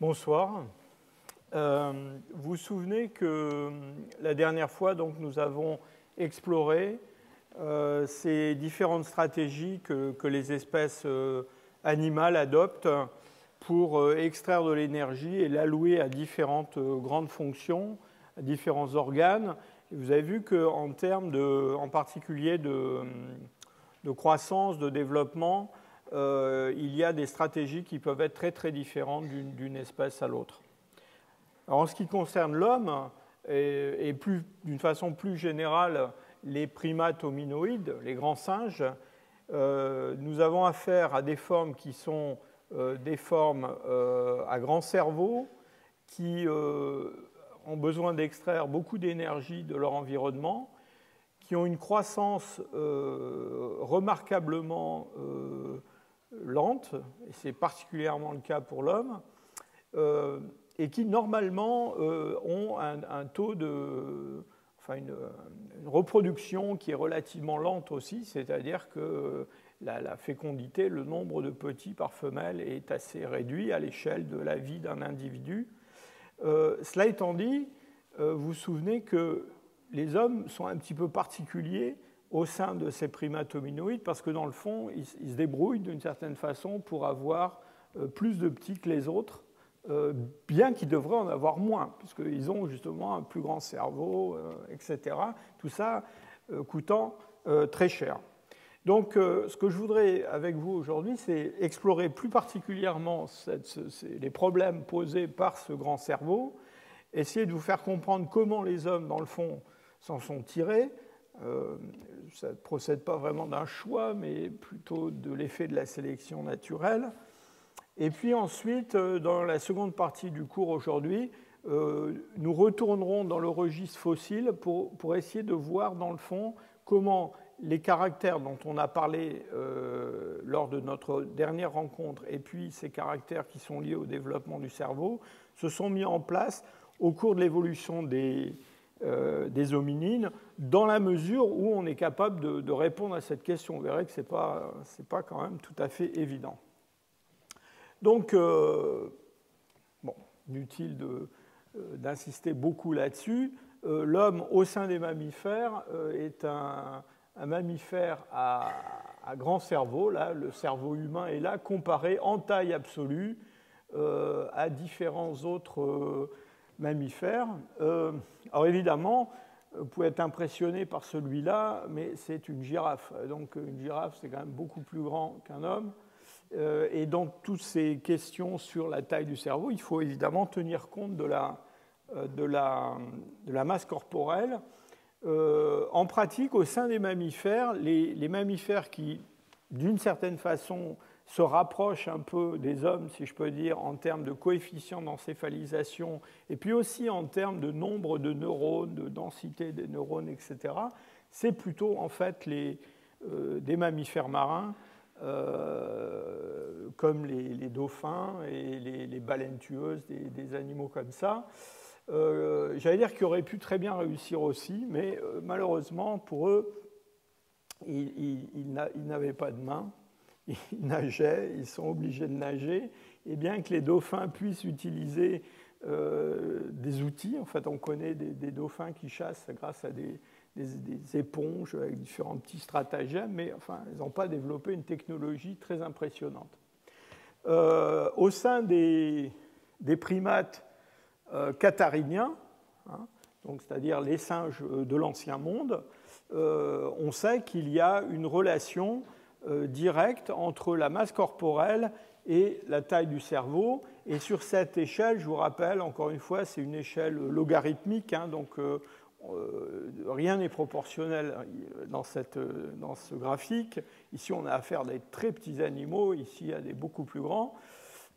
Bonsoir. Euh, vous vous souvenez que euh, la dernière fois, donc, nous avons exploré euh, ces différentes stratégies que, les espèces animales adoptent pour extraire de l'énergie et l'allouer à différentes grandes fonctions, à différents organes. Vous avez vu qu'en termes de, en particulier de, de croissance, de développement, euh, il y a des stratégies qui peuvent être très très différentes d'une espèce à l'autre. En ce qui concerne l'homme, et, d'une façon plus générale les primates hominoïdes, les grands singes, euh, nous avons affaire à des formes qui sont euh, des formes à grand cerveau, qui ont besoin d'extraire beaucoup d'énergie de leur environnement, qui ont une croissance remarquablement lente, et c'est particulièrement le cas pour l'homme, euh, et qui normalement euh, ont un, taux de. Enfin, une, reproduction qui est relativement lente aussi, c'est-à-dire que la, fécondité, le nombre de petits par femelle est assez réduit à l'échelle de la vie d'un individu. Euh, cela étant dit, vous vous souvenez que les hommes sont un petit peu particuliers au sein de ces primates hominoïdes parce que dans le fond, ils, se débrouillent d'une certaine façon pour avoir euh, plus de petits que les autres, euh, bien qu'ils devraient en avoir moins, puisqu'ils ont justement un plus grand cerveau, euh, etc. Tout ça coûtant très cher. Donc, ce que je voudrais avec vous aujourd'hui, c'est explorer plus particulièrement les problèmes posés par ce grand cerveau, essayer de vous faire comprendre comment les hommes, dans le fond, s'en sont tirés, ça ne procède pas vraiment d'un choix, mais plutôt de l'effet de la sélection naturelle. Et puis ensuite, euh, dans la seconde partie du cours aujourd'hui, euh, nous retournerons dans le registre fossile pour, essayer de voir dans le fond comment les caractères dont on a parlé euh, lors de notre dernière rencontre et puis ces caractères qui sont liés au développement du cerveau se sont mis en place au cours de l'évolution des, euh, des hominines, dans la mesure où on est capable de, répondre à cette question. Vous verrez que ce n'est pas, quand même tout à fait évident. Donc, euh, inutile euh, d'insister beaucoup là-dessus. L'homme au sein des mammifères est un, mammifère à, à, grand cerveau. Là, le cerveau humain est là, comparé en taille absolue à différents autres mammifères. Euh, alors évidemment, vous pouvez être impressionné par celui-là, mais c'est une girafe. Donc une girafe, c'est quand même beaucoup plus grand qu'un homme. Euh, et dans toutes ces questions sur la taille du cerveau, il faut évidemment tenir compte de la, euh, de la, de la masse corporelle. en pratique, au sein des mammifères, les, les mammifères qui, d'une certaine façon, se rapproche un peu des hommes, si je peux dire, en termes de coefficient d'encéphalisation, et puis aussi en termes de nombre de neurones, de densité des neurones, etc., c'est plutôt en fait les, euh, des mammifères marins, euh, comme les, dauphins et les, baleines tueuses, des, animaux comme ça. Euh, j'allais dire qu'ils auraient pu très bien réussir aussi, mais malheureusement pour eux, ils, ils n'avaient pas de main ils nageaient, ils sont obligés de nager, et bien que les dauphins puissent utiliser euh, des outils, en fait on connaît des, dauphins qui chassent grâce à des, éponges avec différents petits stratagèmes, mais enfin ils n'ont pas développé une technologie très impressionnante. Euh, au sein des, primates euh, cathariniens, hein, c'est-à-dire les singes de l'ancien monde, on sait qu'il y a une relation euh, direct entre la masse corporelle et la taille du cerveau. Et sur cette échelle, je vous rappelle, encore une fois, c'est une échelle logarithmique, hein, donc euh, euh, rien n'est proportionnel dans, cette, dans, ce graphique. Ici, on a affaire à des très petits animaux, ici, à des beaucoup plus grands.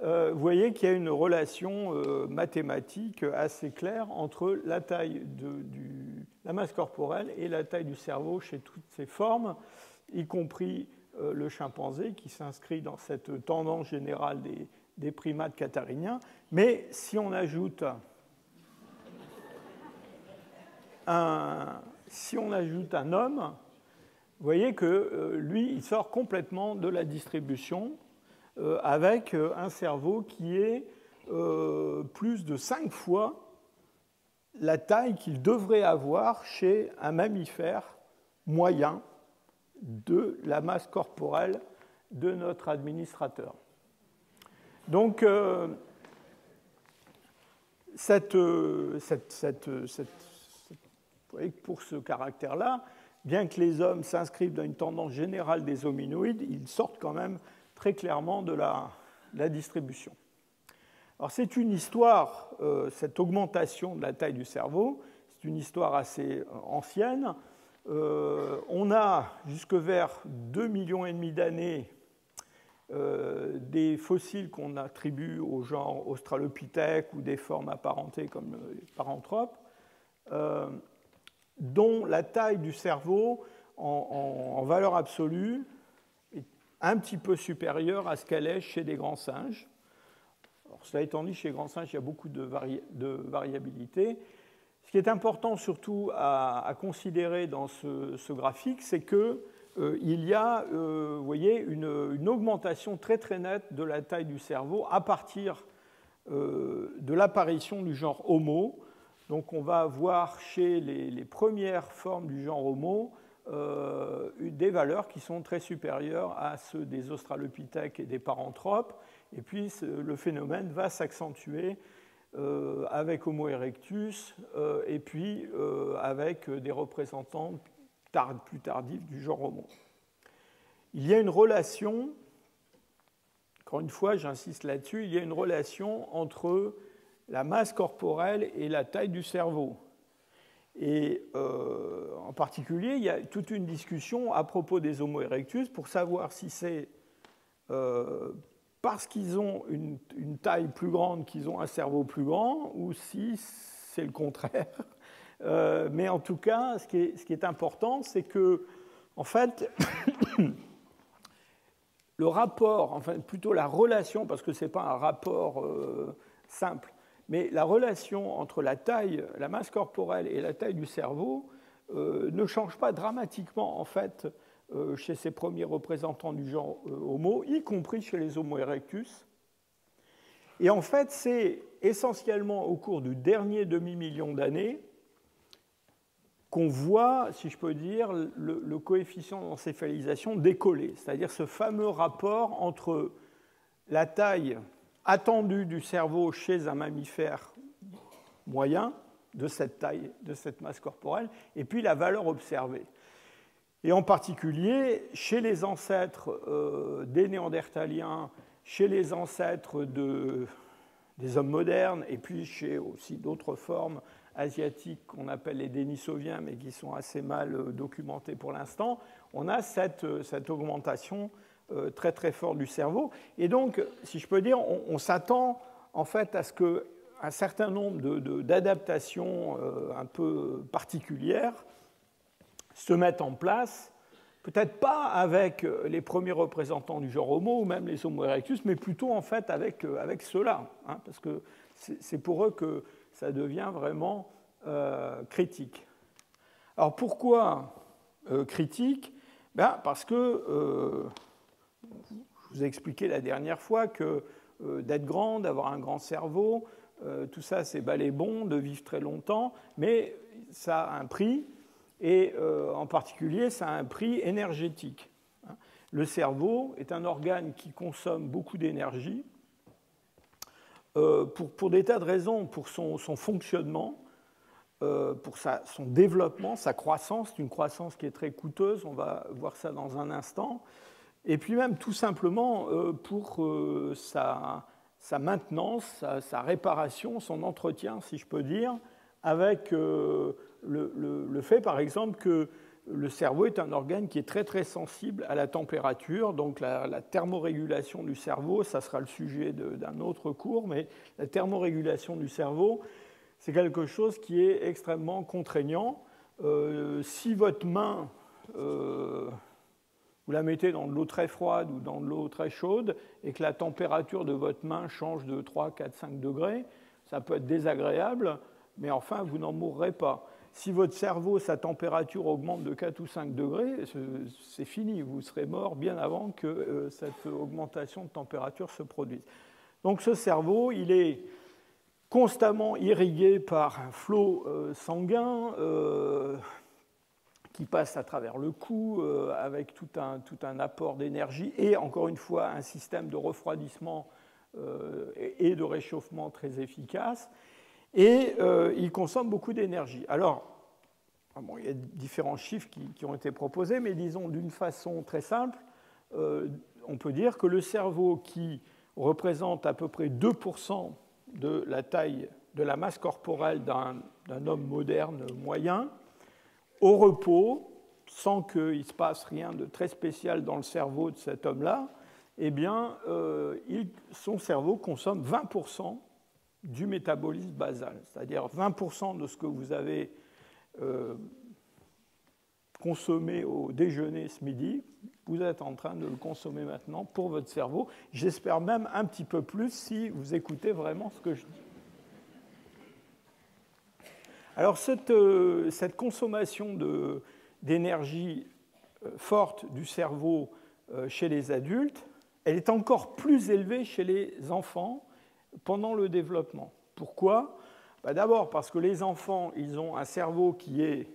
vous voyez qu'il y a une relation mathématique assez claire entre la taille de du, la masse corporelle et la taille du cerveau chez toutes ces formes, y compris le chimpanzé, qui s'inscrit dans cette tendance générale des, primates cathariniens. Mais si on ajoute un, si on ajoute un homme, vous voyez que euh, lui, il sort complètement de la distribution euh, avec un cerveau qui est plus de 5 fois la taille qu'il devrait avoir chez un mammifère moyen de la masse corporelle de notre administrateur. Donc, pour ce caractère-là, bien que les hommes s'inscrivent dans une tendance générale des hominoïdes, ils sortent quand même très clairement de la, la distribution. Alors c'est une histoire, euh, cette augmentation de la taille du cerveau, c'est une histoire assez euh, ancienne. Euh, on a jusque vers 2,5 millions et demi d'années des fossiles qu'on attribue au genre Australopithèque ou des formes apparentées comme les paranthropes, dont la taille du cerveau en, valeur absolue est un petit peu supérieure à ce qu'elle est chez des grands singes cela étant dit, chez Grand Singe, il y a beaucoup de, variabilité. Ce qui est important surtout à, considérer dans ce, graphique, c'est qu'il euh, y a euh, vous voyez, une, augmentation très très nette de la taille du cerveau à partir euh, de l'apparition du genre Homo. Donc on va voir chez les, les premières formes du genre Homo des valeurs qui sont très supérieures à ceux des australopithèques et des paranthropes. Et puis le phénomène va s'accentuer euh, avec Homo erectus euh, et puis euh, avec des représentants plus tardifs du genre Homo. Il y a une relation, encore une fois j'insiste là-dessus, il y a une relation entre la masse corporelle et la taille du cerveau. Et en particulier, il y a toute une discussion à propos des Homo erectus pour savoir si c'est parce qu'ils ont une, taille plus grande qu'ils ont un cerveau plus grand, ou si c'est le contraire. Euh, mais en tout cas, ce qui est, important, c'est que, en fait, le rapport, enfin plutôt la relation, parce que ce n'est pas un rapport euh, simple, mais la relation entre la taille, la masse corporelle et la taille du cerveau euh, ne change pas dramatiquement, en fait, chez ces premiers représentants du genre euh, Homo, y compris chez les Homo erectus. Et en fait, c'est essentiellement au cours du dernier demi-million d'années qu'on voit, si je peux dire, le, coefficient d'encéphalisation décoller, c'est-à-dire ce fameux rapport entre la taille attendue du cerveau chez un mammifère moyen, de cette taille, de cette masse corporelle, et puis la valeur observée. Et en particulier, chez les ancêtres euh, des Néandertaliens, chez les ancêtres des hommes modernes, et puis chez aussi d'autres formes asiatiques qu'on appelle les Denisoviens, mais qui sont assez mal euh, documentées pour l'instant, on a cette, euh, augmentation très très forte du cerveau. Et donc, si je peux dire, on, s'attend en fait à ce qu'un certain nombre d'adaptations un peu particulières se mettent en place, peut-être pas avec euh, les premiers représentants du genre Homo ou même les Homo erectus, mais plutôt en fait avec, euh, avec ceux-là, hein, parce que c'est pour eux que ça devient vraiment euh, critique. Alors pourquoi critique? Ben, Parce que je vous ai expliqué la dernière fois que d'être grand, d'avoir un grand cerveau, tout ça c'est balai bon, de vivre très longtemps, mais ça a un prix, et euh, en particulier, ça a un prix énergétique. Le cerveau est un organe qui consomme beaucoup d'énergie euh, pour, des tas de raisons, pour son, fonctionnement, euh, pour son développement, sa croissance, une croissance qui est très coûteuse, on va voir ça dans un instant, et puis même tout simplement pour sa, maintenance, sa, réparation, son entretien, si je peux dire, avec le, fait, par exemple, que le cerveau est un organe qui est très très sensible à la température, donc la, thermorégulation du cerveau, ça sera le sujet d'un autre cours, mais la thermorégulation du cerveau, c'est quelque chose qui est extrêmement contraignant. Euh, si votre main, euh, vous la mettez dans de l'eau très froide ou dans de l'eau très chaude, et que la température de votre main change de 3, 4, 5 degrés, ça peut être désagréable, mais enfin, vous n'en mourrez pas si votre cerveau, sa température augmente de 4 ou 5 degrés, c'est fini, vous serez mort bien avant que euh, cette augmentation de température se produise. Donc ce cerveau, il est constamment irrigué par un flot euh, sanguin euh, qui passe à travers le cou avec tout un, tout un apport d'énergie et encore une fois un système de refroidissement et de réchauffement très efficace. Et il consomme beaucoup d'énergie. Alors, il y a différents chiffres qui, ont été proposés, mais disons d'une façon très simple, on peut dire que le cerveau qui représente à peu près 2% de la taille, de la masse corporelle d'un homme moderne moyen, au repos, sans qu'il se passe rien de très spécial dans le cerveau de cet homme-là, eh bien, euh, son cerveau consomme 20% du métabolisme basal, c'est-à-dire 20% de ce que vous avez euh, consommé au déjeuner ce midi, vous êtes en train de le consommer maintenant pour votre cerveau. J'espère même un petit peu plus si vous écoutez vraiment ce que je dis. Alors cette, euh, consommation d'énergie euh, forte du cerveau chez les adultes, elle est encore plus élevée chez les enfants pendant le développement. Pourquoi? Bah, D'abord parce que les enfants, ils ont un cerveau qui est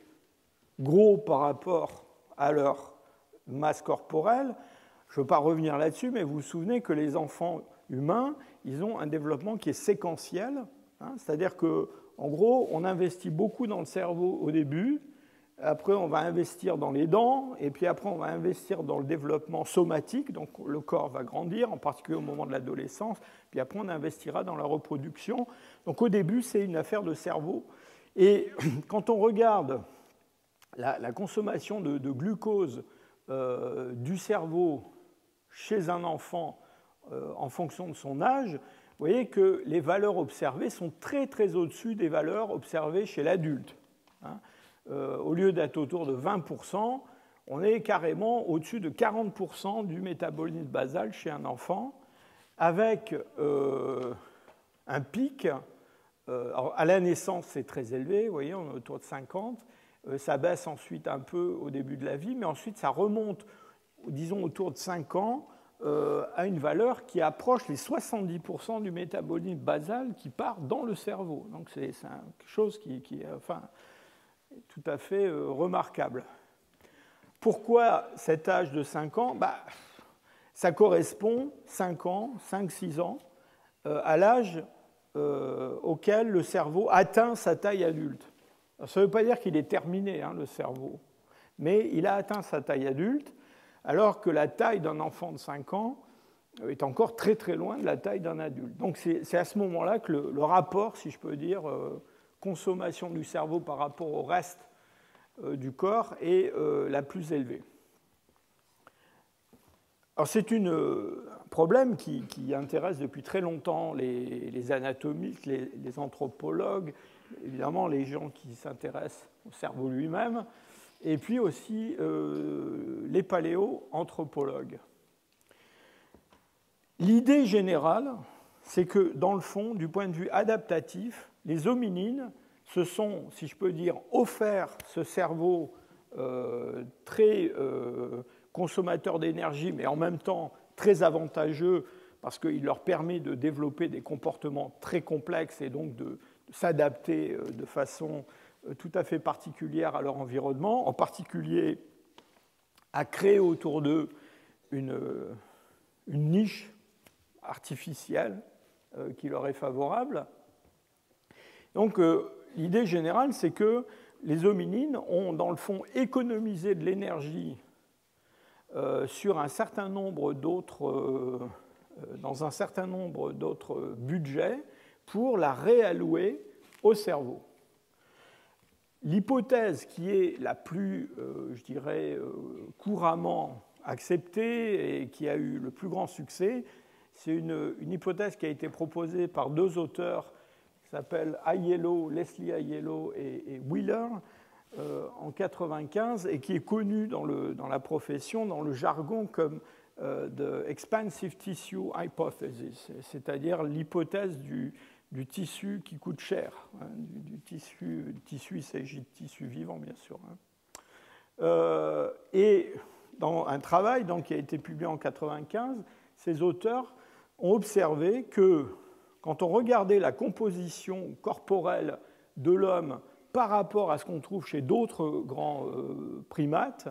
gros par rapport à leur masse corporelle. Je ne veux pas revenir là-dessus, mais vous vous souvenez que les enfants humains, ils ont un développement qui est séquentiel, hein. c'est-à-dire que, en gros, on investit beaucoup dans le cerveau au début, après on va investir dans les dents, et puis après on va investir dans le développement somatique, donc le corps va grandir, en particulier au moment de l'adolescence, puis après on investira dans la reproduction. Donc au début, c'est une affaire de cerveau. Et quand on regarde la, consommation de, glucose euh, du cerveau chez un enfant euh, en fonction de son âge, vous voyez que les valeurs observées sont très très au-dessus des valeurs observées chez l'adulte. Hein. Euh, au lieu d'être autour de 20%, on est carrément au-dessus de 40% du métabolisme basal chez un enfant, avec un pic. à la naissance, c'est très élevé, vous voyez, on est autour de 50, euh, ça baisse ensuite un peu au début de la vie, mais ensuite ça remonte, disons, autour de 5 ans euh, à une valeur qui approche les 70% du métabolisme basal qui part dans le cerveau. Donc c'est quelque chose qui, est enfin, tout à fait euh, remarquable. Pourquoi cet âge de 5 ans? Bah, Ça correspond, 5 ans, 5-6 ans, à l'âge auquel le cerveau atteint sa taille adulte. Ça ne veut pas dire qu'il est terminé, hein, le cerveau, mais il a atteint sa taille adulte, alors que la taille d'un enfant de 5 ans est encore très très loin de la taille d'un adulte. Donc c'est à ce moment-là que le, rapport, si je peux dire, euh, consommation du cerveau par rapport au reste euh, du corps est euh, la plus élevée. Alors c'est un problème qui, intéresse depuis très longtemps les, anatomistes, les, les anthropologues, évidemment les gens qui s'intéressent au cerveau lui-même, et puis aussi euh, les paléoanthropologues. L'idée générale, c'est que dans le fond, du point de vue adaptatif, les hominines se sont, si je peux dire, offert ce cerveau euh, très euh, consommateur d'énergie, mais en même temps très avantageux parce qu'il leur permet de développer des comportements très complexes et donc de, s'adapter euh, de façon tout à fait particulière à leur environnement, en particulier à créer autour d'eux une, niche artificielle qui leur est favorable. Donc l'idée générale, c'est que les hominines ont dans le fond économisé de l'énergie sur un certain nombre d'autres, dans un certain nombre d'autres budgets pour la réallouer au cerveau. L'hypothèse qui est la plus, euh, je dirais, euh, couramment acceptée et qui a eu le plus grand succès, c'est une, hypothèse qui a été proposée par deux auteurs qui s'appellent Aiello, Leslie Aiello et, Wheeler euh, en 1995 et qui est connue dans, la profession, dans le jargon comme the expansive tissue hypothesis, c'est-à-dire l'hypothèse du, tissu qui coûte cher. Hein, du, tissu, tissu, il s'agit de tissu vivant, bien sûr. Hein. Euh, et dans un travail qui a été publié en 1995, ces auteurs ont observé que quand on regardait la composition corporelle de l'homme par rapport à ce qu'on trouve chez d'autres grands euh, primates,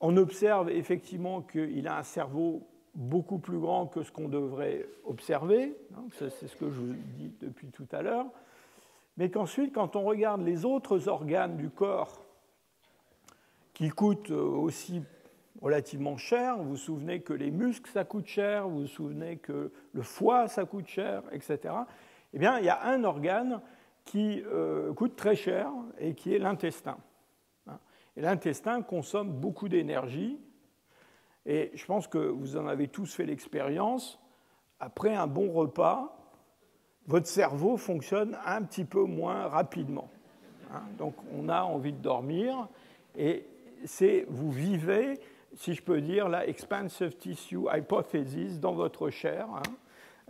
on observe effectivement qu'il a un cerveau beaucoup plus grand que ce qu'on devrait observer. Hein, c'est ce que je vous dis depuis tout à l'heure. Mais qu'ensuite, quand on regarde les autres organes du corps qui coûtent euh, aussi relativement cher, vous vous souvenez que les muscles, ça coûte cher, vous vous souvenez que le foie, ça coûte cher, etc. Eh bien, il y a un organe qui euh, coûte très cher et qui est l'intestin. Hein. Et l'intestin consomme beaucoup d'énergie. Et je pense que vous en avez tous fait l'expérience. Après un bon repas, votre cerveau fonctionne un petit peu moins rapidement. Hein. Donc on a envie de dormir et c'est vous vivez, si je peux dire, la expansive tissue hypothesis dans votre chair. Hein.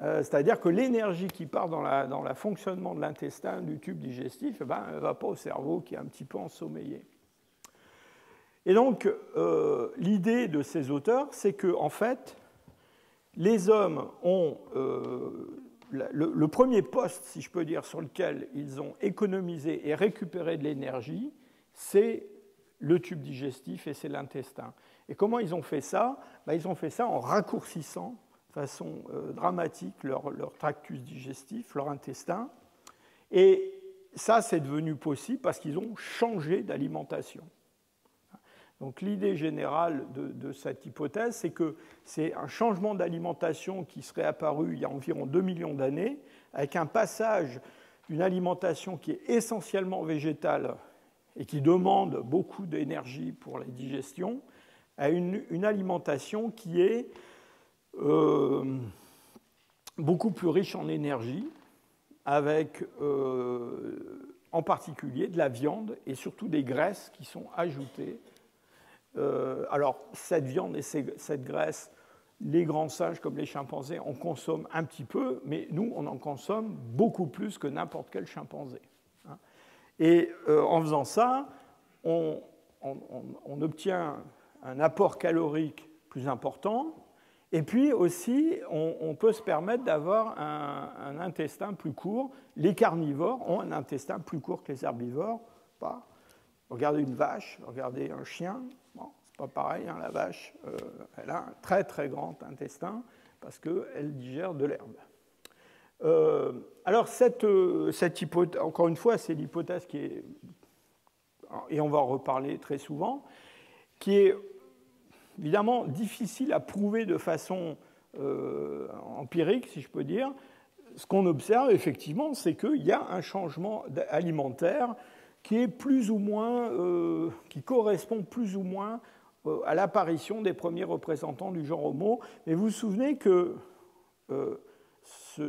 Euh, c'est-à-dire que l'énergie qui part dans le fonctionnement de l'intestin, du tube digestif, eh ben, elle ne va pas au cerveau qui est un petit peu ensommeillé. Et donc, euh, l'idée de ces auteurs, c'est que, en fait, les hommes ont euh, le, premier poste, si je peux dire, sur lequel ils ont économisé et récupéré de l'énergie, c'est le tube digestif et c'est l'intestin. Et comment ils ont fait ça ben, Ils ont fait ça en raccourcissant façon euh, dramatique leur, leur, tractus digestif, leur intestin. Et ça, c'est devenu possible parce qu'ils ont changé d'alimentation. Donc l'idée générale de, de, cette hypothèse, c'est que c'est un changement d'alimentation qui serait apparu il y a environ 2 millions d'années, avec un passage d'une alimentation qui est essentiellement végétale et qui demande beaucoup d'énergie pour la digestion, à une, alimentation qui est euh, beaucoup plus riche en énergie, avec euh, en particulier de la viande et surtout des graisses qui sont ajoutées. Euh, alors, cette viande et cette graisse, les grands singes comme les chimpanzés en consomment un petit peu, mais nous, on en consomme beaucoup plus que n'importe quel chimpanzé. Hein. Et en faisant ça, on, obtient un apport calorique plus important, et puis aussi, on, peut se permettre d'avoir un, intestin plus court. Les carnivores ont un intestin plus court que les herbivores. Pas. Regardez une vache, regardez un chien. Bon, c'est pas pareil, hein, la vache, euh, elle a un très très grand intestin parce qu'elle digère de l'herbe. Euh, alors, cette, euh, cette hypothèse, encore une fois, c'est l'hypothèse qui est, et on va en reparler très souvent, qui est évidemment difficile à prouver de façon euh, empirique, si je peux dire. Ce qu'on observe effectivement, c'est qu'il y a un changement alimentaire qui est plus ou moins, euh, qui correspond plus ou moins euh, à l'apparition des premiers représentants du genre Homo. Mais vous vous souvenez que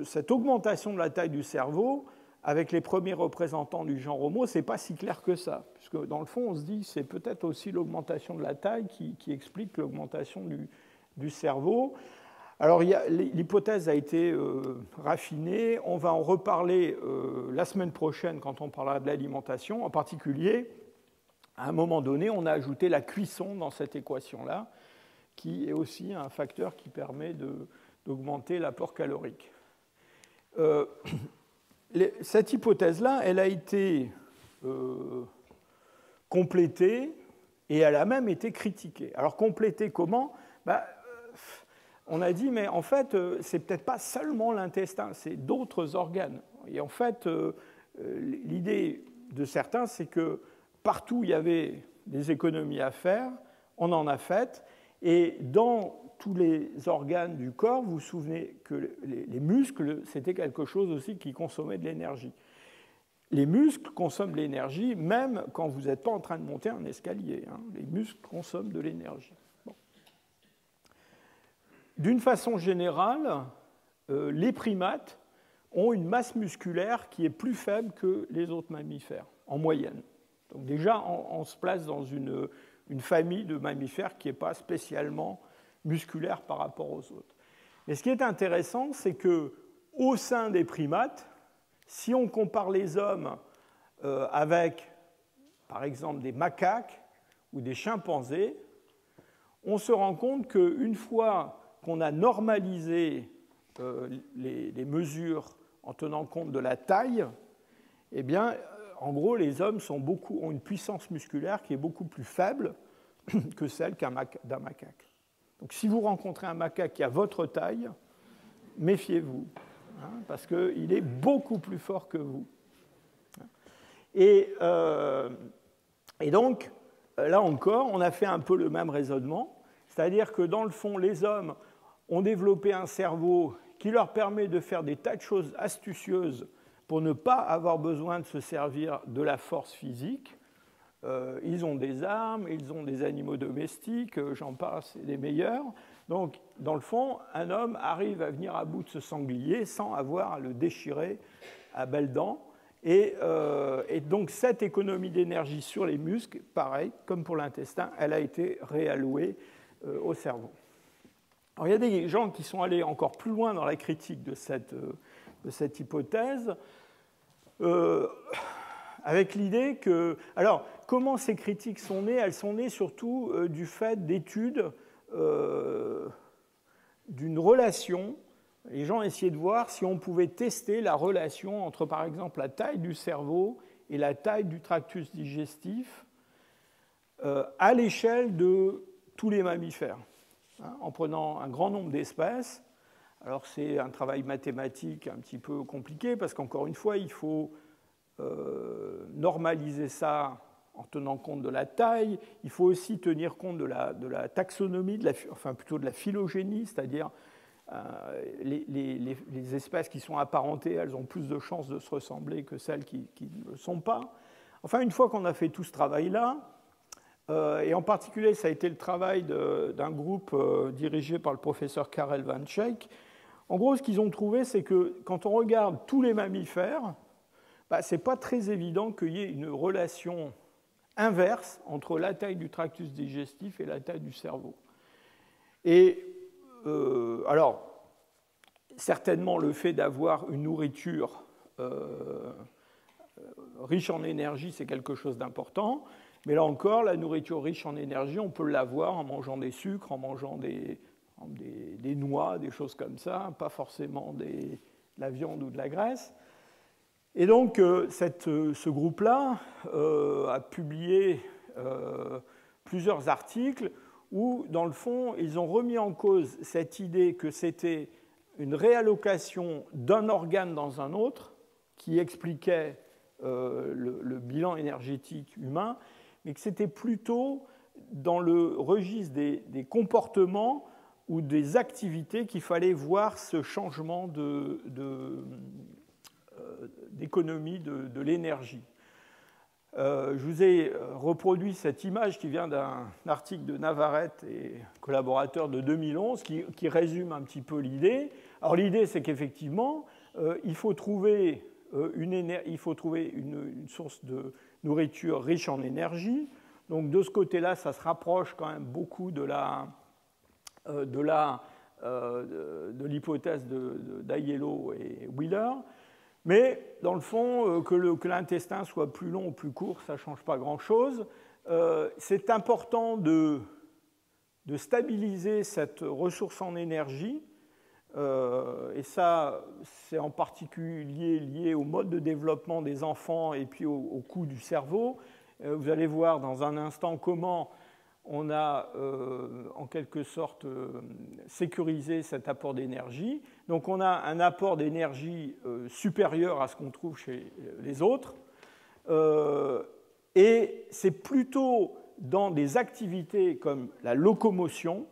cette augmentation de la taille du cerveau avec les premiers représentants du genre Homo, ce n'est pas si clair que ça, puisque dans le fond, on se dit que c'est peut-être aussi l'augmentation de la taille qui, explique l'augmentation du, cerveau. Alors l'hypothèse a été euh, raffinée, on va en reparler euh, la semaine prochaine quand on parlera de l'alimentation, en particulier, à un moment donné, on a ajouté la cuisson dans cette équation-là, qui est aussi un facteur qui permet d'augmenter l'apport calorique. Euh, cette hypothèse-là, elle a été complétée et elle a même été critiquée. Alors complétée comment? Bah, euh, On a dit, mais en fait, euh, c'est peut-être pas seulement l'intestin, c'est d'autres organes. Et en fait, l'idée de certains, c'est que partout où il y avait des économies à faire, on en a fait. Et dans tous les organes du corps, vous vous souvenez que les, muscles, c'était quelque chose aussi qui consommait de l'énergie. Les muscles consomment de l'énergie même quand vous n'êtes pas en train de monter un escalier. Hein. Les muscles consomment de l'énergie. D'une façon générale, euh, les primates ont une masse musculaire qui est plus faible que les autres mammifères, en moyenne. Donc déjà, on, se place dans une, une famille de mammifères qui n'est pas spécialement musculaire par rapport aux autres. Mais ce qui est intéressant, c'est que au sein des primates, si on compare les hommes euh, avec, par exemple, des macaques ou des chimpanzés, on se rend compte qu'une fois qu'on a normalisé les, les, mesures en tenant compte de la taille, eh bien, en gros, les hommes beaucoup, ont une puissance musculaire qui est beaucoup plus faible que celle d'un macaque. Donc si vous rencontrez un macaque qui a votre taille, méfiez-vous, hein, parce qu'il est beaucoup plus fort que vous. Et, euh, et, donc, là encore, on a fait un peu le même raisonnement, c'est-à-dire que dans le fond, les hommes ont développé un cerveau qui leur permet de faire des tas de choses astucieuses pour ne pas avoir besoin de se servir de la force physique. Euh, ils ont des armes, ils ont des animaux domestiques, euh, j'en passe, c'est les meilleurs. Donc, dans le fond, un homme arrive à venir à bout de ce sanglier sans avoir à le déchirer à belles dents. Et, euh, donc, cette économie d'énergie sur les muscles, pareil, comme pour l'intestin, elle a été réallouée au cerveau. Alors, il y a des gens qui sont allés encore plus loin dans la critique de cette, cette hypothèse. Euh, avec l'idée que... Alors, comment ces critiques sont nées? Elles sont nées surtout euh, du fait d'études euh, d'une relation. Les gens essayaient de voir si on pouvait tester la relation entre, par exemple, la taille du cerveau et la taille du tractus digestif à l'échelle de tous les mammifères, hein, en prenant un grand nombre d'espèces alors c'est un travail mathématique un petit peu compliqué parce qu'encore une fois, il faut euh, normaliser ça en tenant compte de la taille. Il faut aussi tenir compte de la, taxonomie, enfin plutôt de la phylogénie, c'est-à-dire euh, les, espèces qui sont apparentées, elles ont plus de chances de se ressembler que celles qui, ne le sont pas. Enfin, une fois qu'on a fait tout ce travail-là, euh, et en particulier, ça a été le travail d'un groupe dirigé par le professeur Karel Van Schaik, en gros, ce qu'ils ont trouvé, c'est que quand on regarde tous les mammifères, bah, ce n'est pas très évident qu'il y ait une relation inverse entre la taille du tractus digestif et la taille du cerveau. Et euh, alors, certainement le fait d'avoir une nourriture euh, riche en énergie, c'est quelque chose d'important. Mais là encore, la nourriture riche en énergie, on peut l'avoir en mangeant des sucres, en mangeant des, noix, des choses comme ça, pas forcément de la viande ou de la graisse. Et donc, euh, euh, ce groupe-là euh, a publié plusieurs articles où, dans le fond, ils ont remis en cause cette idée que c'était une réallocation d'un organe dans un autre qui expliquait le, bilan énergétique humain, mais que c'était plutôt dans le registre des comportements ou des activités qu'il fallait voir ce changement euh, d'économie de, l'énergie. Euh, je vous ai reproduit cette image qui vient d'un article de Navarrete et collaborateur de 2011 qui, résume un petit peu l'idée. Alors l'idée c'est qu'effectivement euh, il faut trouver, une, il faut trouver une, source de nourriture riche en énergie. Donc de ce côté-là, ça se rapproche quand même beaucoup de la, euh, de euh, de l'hypothèse d'Aiello et Wheeler. Mais dans le fond, euh, que l'intestin soit plus long ou plus court, ça ne change pas grand-chose. c'est important de, stabiliser cette ressource en énergie. et ça, c'est en particulier lié au mode de développement des enfants et puis au, coût du cerveau. vous allez voir dans un instant comment on a euh, en quelque sorte euh, sécurisé cet apport d'énergie. Donc on a un apport d'énergie euh, supérieur à ce qu'on trouve chez les autres. et c'est plutôt dans des activités comme la locomotion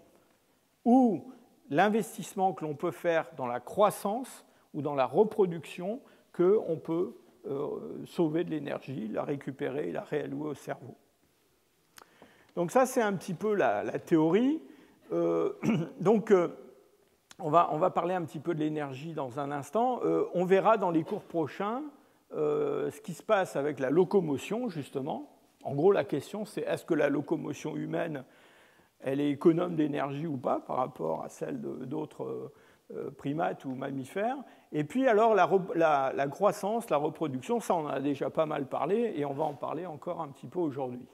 ou l'investissement que l'on peut faire dans la croissance ou dans la reproduction qu'on peut sauver de l'énergie, la récupérer la réallouer au cerveau. Donc ça, c'est un petit peu la, théorie. Euh, donc, euh, on, va, parler un petit peu de l'énergie dans un instant. Euh, on verra dans les cours prochains ce qui se passe avec la locomotion, justement. En gros, la question, c'est est-ce que la locomotion humaine, elle est économe d'énergie ou pas par rapport à celle d'autres primates ou mammifères? Et puis alors la, croissance, la reproduction, ça on en a déjà pas mal parlé et on va en parler encore un petit peu aujourd'hui.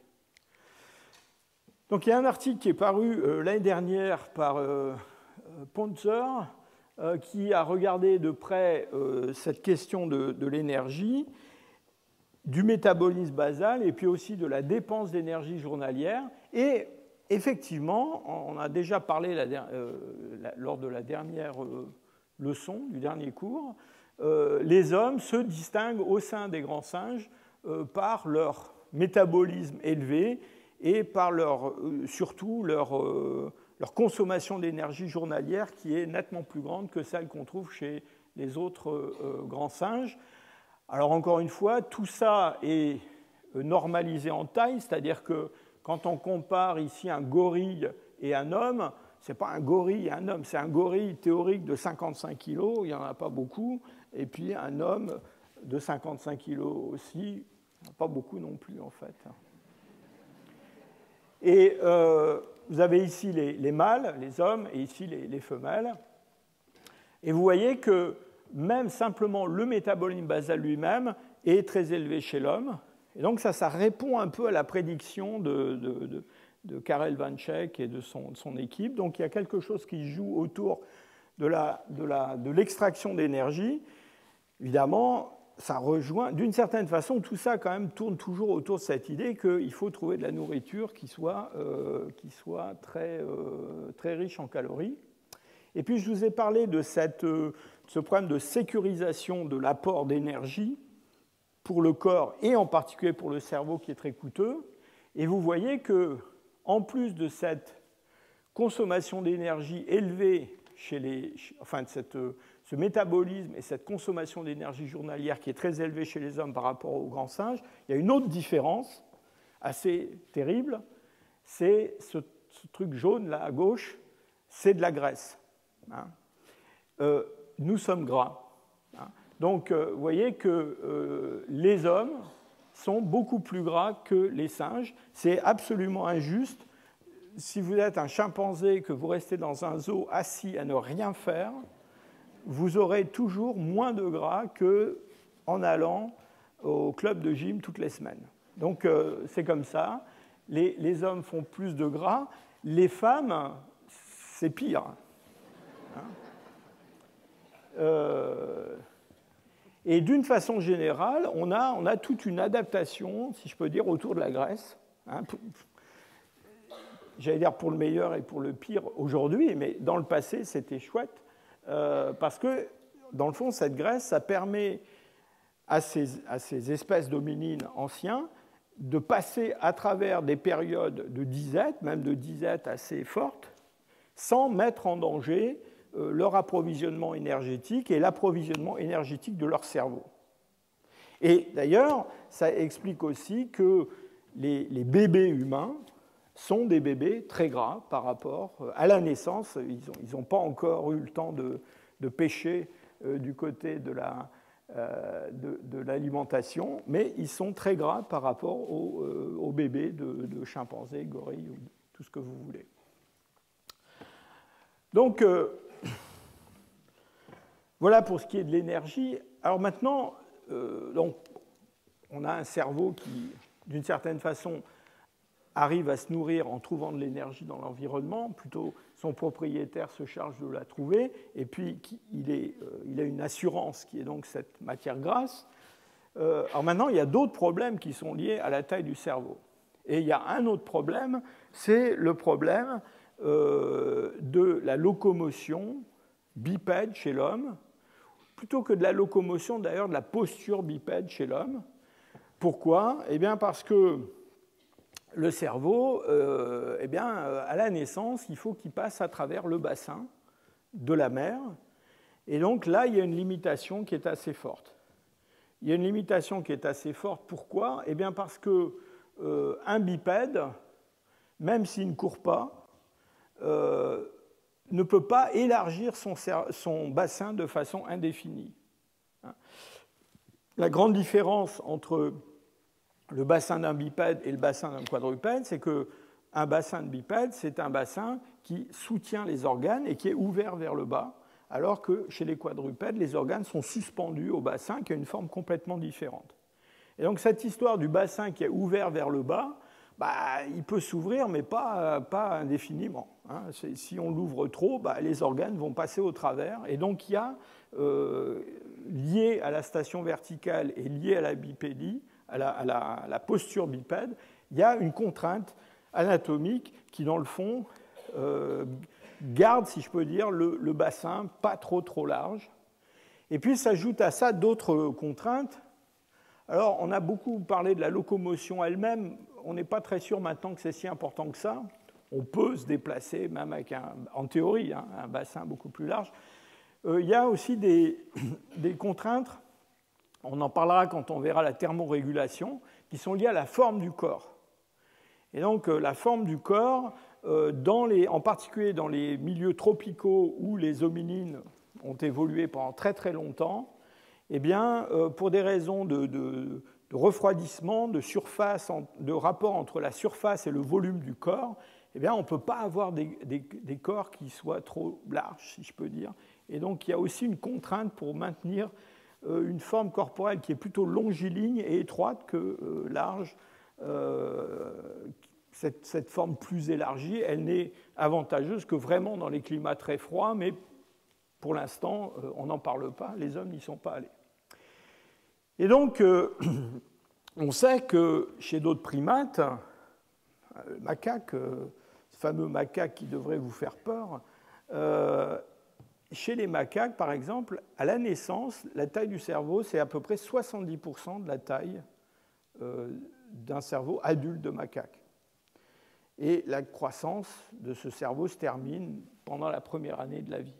Donc il y a un article qui est paru euh, l'année dernière par euh, euh, Ponzer qui a regardé de près cette question de l'énergie du métabolisme basal et puis aussi de la dépense d'énergie journalière. Et effectivement, on a déjà parlé euh, lors de la dernière euh, leçon, du dernier cours, euh, les hommes se distinguent au sein des grands singes par leur métabolisme élevé et par leur, surtout leur, leur consommation d'énergie journalière qui est nettement plus grande que celle qu'on trouve chez les autres grands singes. Alors encore une fois, tout ça est euh, normalisé en taille, c'est-à-dire que quand on compare ici un gorille et un homme, ce n'est pas un gorille et un homme, c'est un gorille théorique de 55 kg, il n'y en a pas beaucoup, et puis un homme de 55 kg aussi, pas beaucoup non plus en fait. Et euh, vous avez ici les, mâles, les hommes, et ici les, les femelles. Et vous voyez que même simplement le métabolisme basal lui-même est très élevé chez l'homme. Et donc ça, ça répond un peu à la prédiction de, de, de, Karel Vanchek et de son, son, équipe. Donc il y a quelque chose qui joue autour de l'extraction d'énergie. Évidemment, ça rejoint, d'une certaine façon, tout ça quand même tourne toujours autour de cette idée qu'il faut trouver de la nourriture qui soit, euh, qui soit très, euh, très riche en calories. Et puis je vous ai parlé de cette, euh, ce problème de sécurisation de l'apport d'énergie pour le corps et en particulier pour le cerveau qui est très coûteux. Et vous voyez que, en plus de cette consommation d'énergie élevée chez les, enfin de cette, ce métabolisme et cette consommation d'énergie journalière qui est très élevée chez les hommes par rapport aux grands singes, il y a une autre différence assez terrible, c'est ce, truc jaune là à gauche, c'est de la graisse. Hein. Euh, nous sommes gras. Hein. Donc, euh, vous voyez que euh, les hommes sont beaucoup plus gras que les singes. C'est absolument injuste. Si vous êtes un chimpanzé, que vous restez dans un zoo assis à ne rien faire, vous aurez toujours moins de gras que en allant au club de gym toutes les semaines. Donc, c'est comme ça. Les, les hommes font plus de gras. Les femmes, c'est pire. Hein. Euh, et d'une façon générale, on a, on a, toute une adaptation, si je peux dire, autour de la Grèce. Hein, j'allais dire pour le meilleur et pour le pire aujourd'hui, mais dans le passé, c'était chouette, euh, parce que, dans le fond, cette Grèce, ça permet à ces, espèces dominines anciens de passer à travers des périodes de disette, même de disette assez fortes, sans mettre en danger euh, leur approvisionnement énergétique et l'approvisionnement énergétique de leur cerveau. Et d'ailleurs, ça explique aussi que les, bébés humains sont des bébés très gras par rapport euh, à la naissance. Ils n'ont pas encore eu le temps de, pêcher euh, du côté de l'alimentation, mais ils sont très gras par rapport aux, bébés de, chimpanzés, gorilles, ou tout ce que vous voulez. Donc, voilà pour ce qui est de l'énergie. Alors maintenant, euh, donc, on a un cerveau qui, d'une certaine façon, arrive à se nourrir en trouvant de l'énergie dans l'environnement, plutôt son propriétaire se charge de la trouver, et puis euh, il a une assurance qui est donc cette matière grasse. Euh, alors maintenant, il y a d'autres problèmes qui sont liés à la taille du cerveau. Et il y a un autre problème, c'est le problème de la locomotion bipède chez l'homme, plutôt que de la locomotion, d'ailleurs, de la posture bipède chez l'homme. Pourquoi? Eh bien, parce que le cerveau, euh, eh bien, euh, à la naissance, il faut qu'il passe à travers le bassin de la mère. Et donc là, il y a une limitation qui est assez forte. Il y a une limitation qui est assez forte. Pourquoi? Eh bien, parce que euh, un bipède, même s'il ne court pas, ne peut pas élargir son, bassin de façon indéfinie. La grande différence entre le bassin d'un bipède et le bassin d'un quadrupède, c'est qu'un bassin de bipède, c'est un bassin qui soutient les organes et qui est ouvert vers le bas, alors que chez les quadrupèdes, les organes sont suspendus au bassin qui a une forme complètement différente. Et donc cette histoire du bassin qui est ouvert vers le bas, bah, il peut s'ouvrir, mais pas, indéfiniment. Hein. Si on l'ouvre trop, bah, les organes vont passer au travers. Et donc il y a, euh, lié à la station verticale et lié à la bipédie, à la, posture bipède, il y a une contrainte anatomique qui, dans le fond, euh, garde, si je peux dire, le, bassin pas trop trop large. Et puis s'ajoutent à ça d'autres contraintes. Alors, on a beaucoup parlé de la locomotion elle-même. On n'est pas très sûr maintenant que c'est si important que ça on peut se déplacer, même avec, un, en théorie, hein, un bassin beaucoup plus large. Euh, il y a aussi des, contraintes, on en parlera quand on verra la thermorégulation, qui sont liées à la forme du corps. Et donc euh, la forme du corps, euh, en particulier dans les milieux tropicaux où les hominines ont évolué pendant très très longtemps, eh bien, pour des raisons de, refroidissement, de surface, de rapport entre la surface et le volume du corps, eh bien, on ne peut pas avoir des, corps qui soient trop larges, si je peux dire. Et donc, il y a aussi une contrainte pour maintenir euh, une forme corporelle qui est plutôt longiligne et étroite que euh, large. Euh, cette, forme plus élargie, elle n'est avantageuse que vraiment dans les climats très froids, mais pour l'instant, on n'en parle pas, les hommes n'y sont pas allés. Et donc, on sait que chez d'autres primates, macaques, fameux macaque qui devrait vous faire peur, euh, chez les macaques, par exemple, à la naissance, la taille du cerveau, c'est à peu près 70% de la taille euh, d'un cerveau adulte de macaque. Et la croissance de ce cerveau se termine pendant la première année de la vie.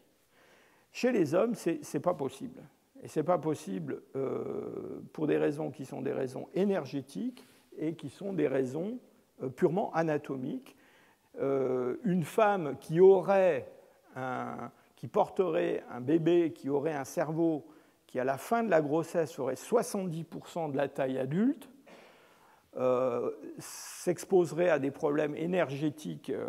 Chez les hommes, ce n'est pas possible. Et ce n'est pas possible euh, pour des raisons qui sont des raisons énergétiques et qui sont des raisons purement anatomiques. Euh, une femme qui aurait qui porterait un bébé qui aurait un cerveau qui à la fin de la grossesse aurait 70% de la taille adulte, euh, s'exposerait à des problèmes énergétiques euh,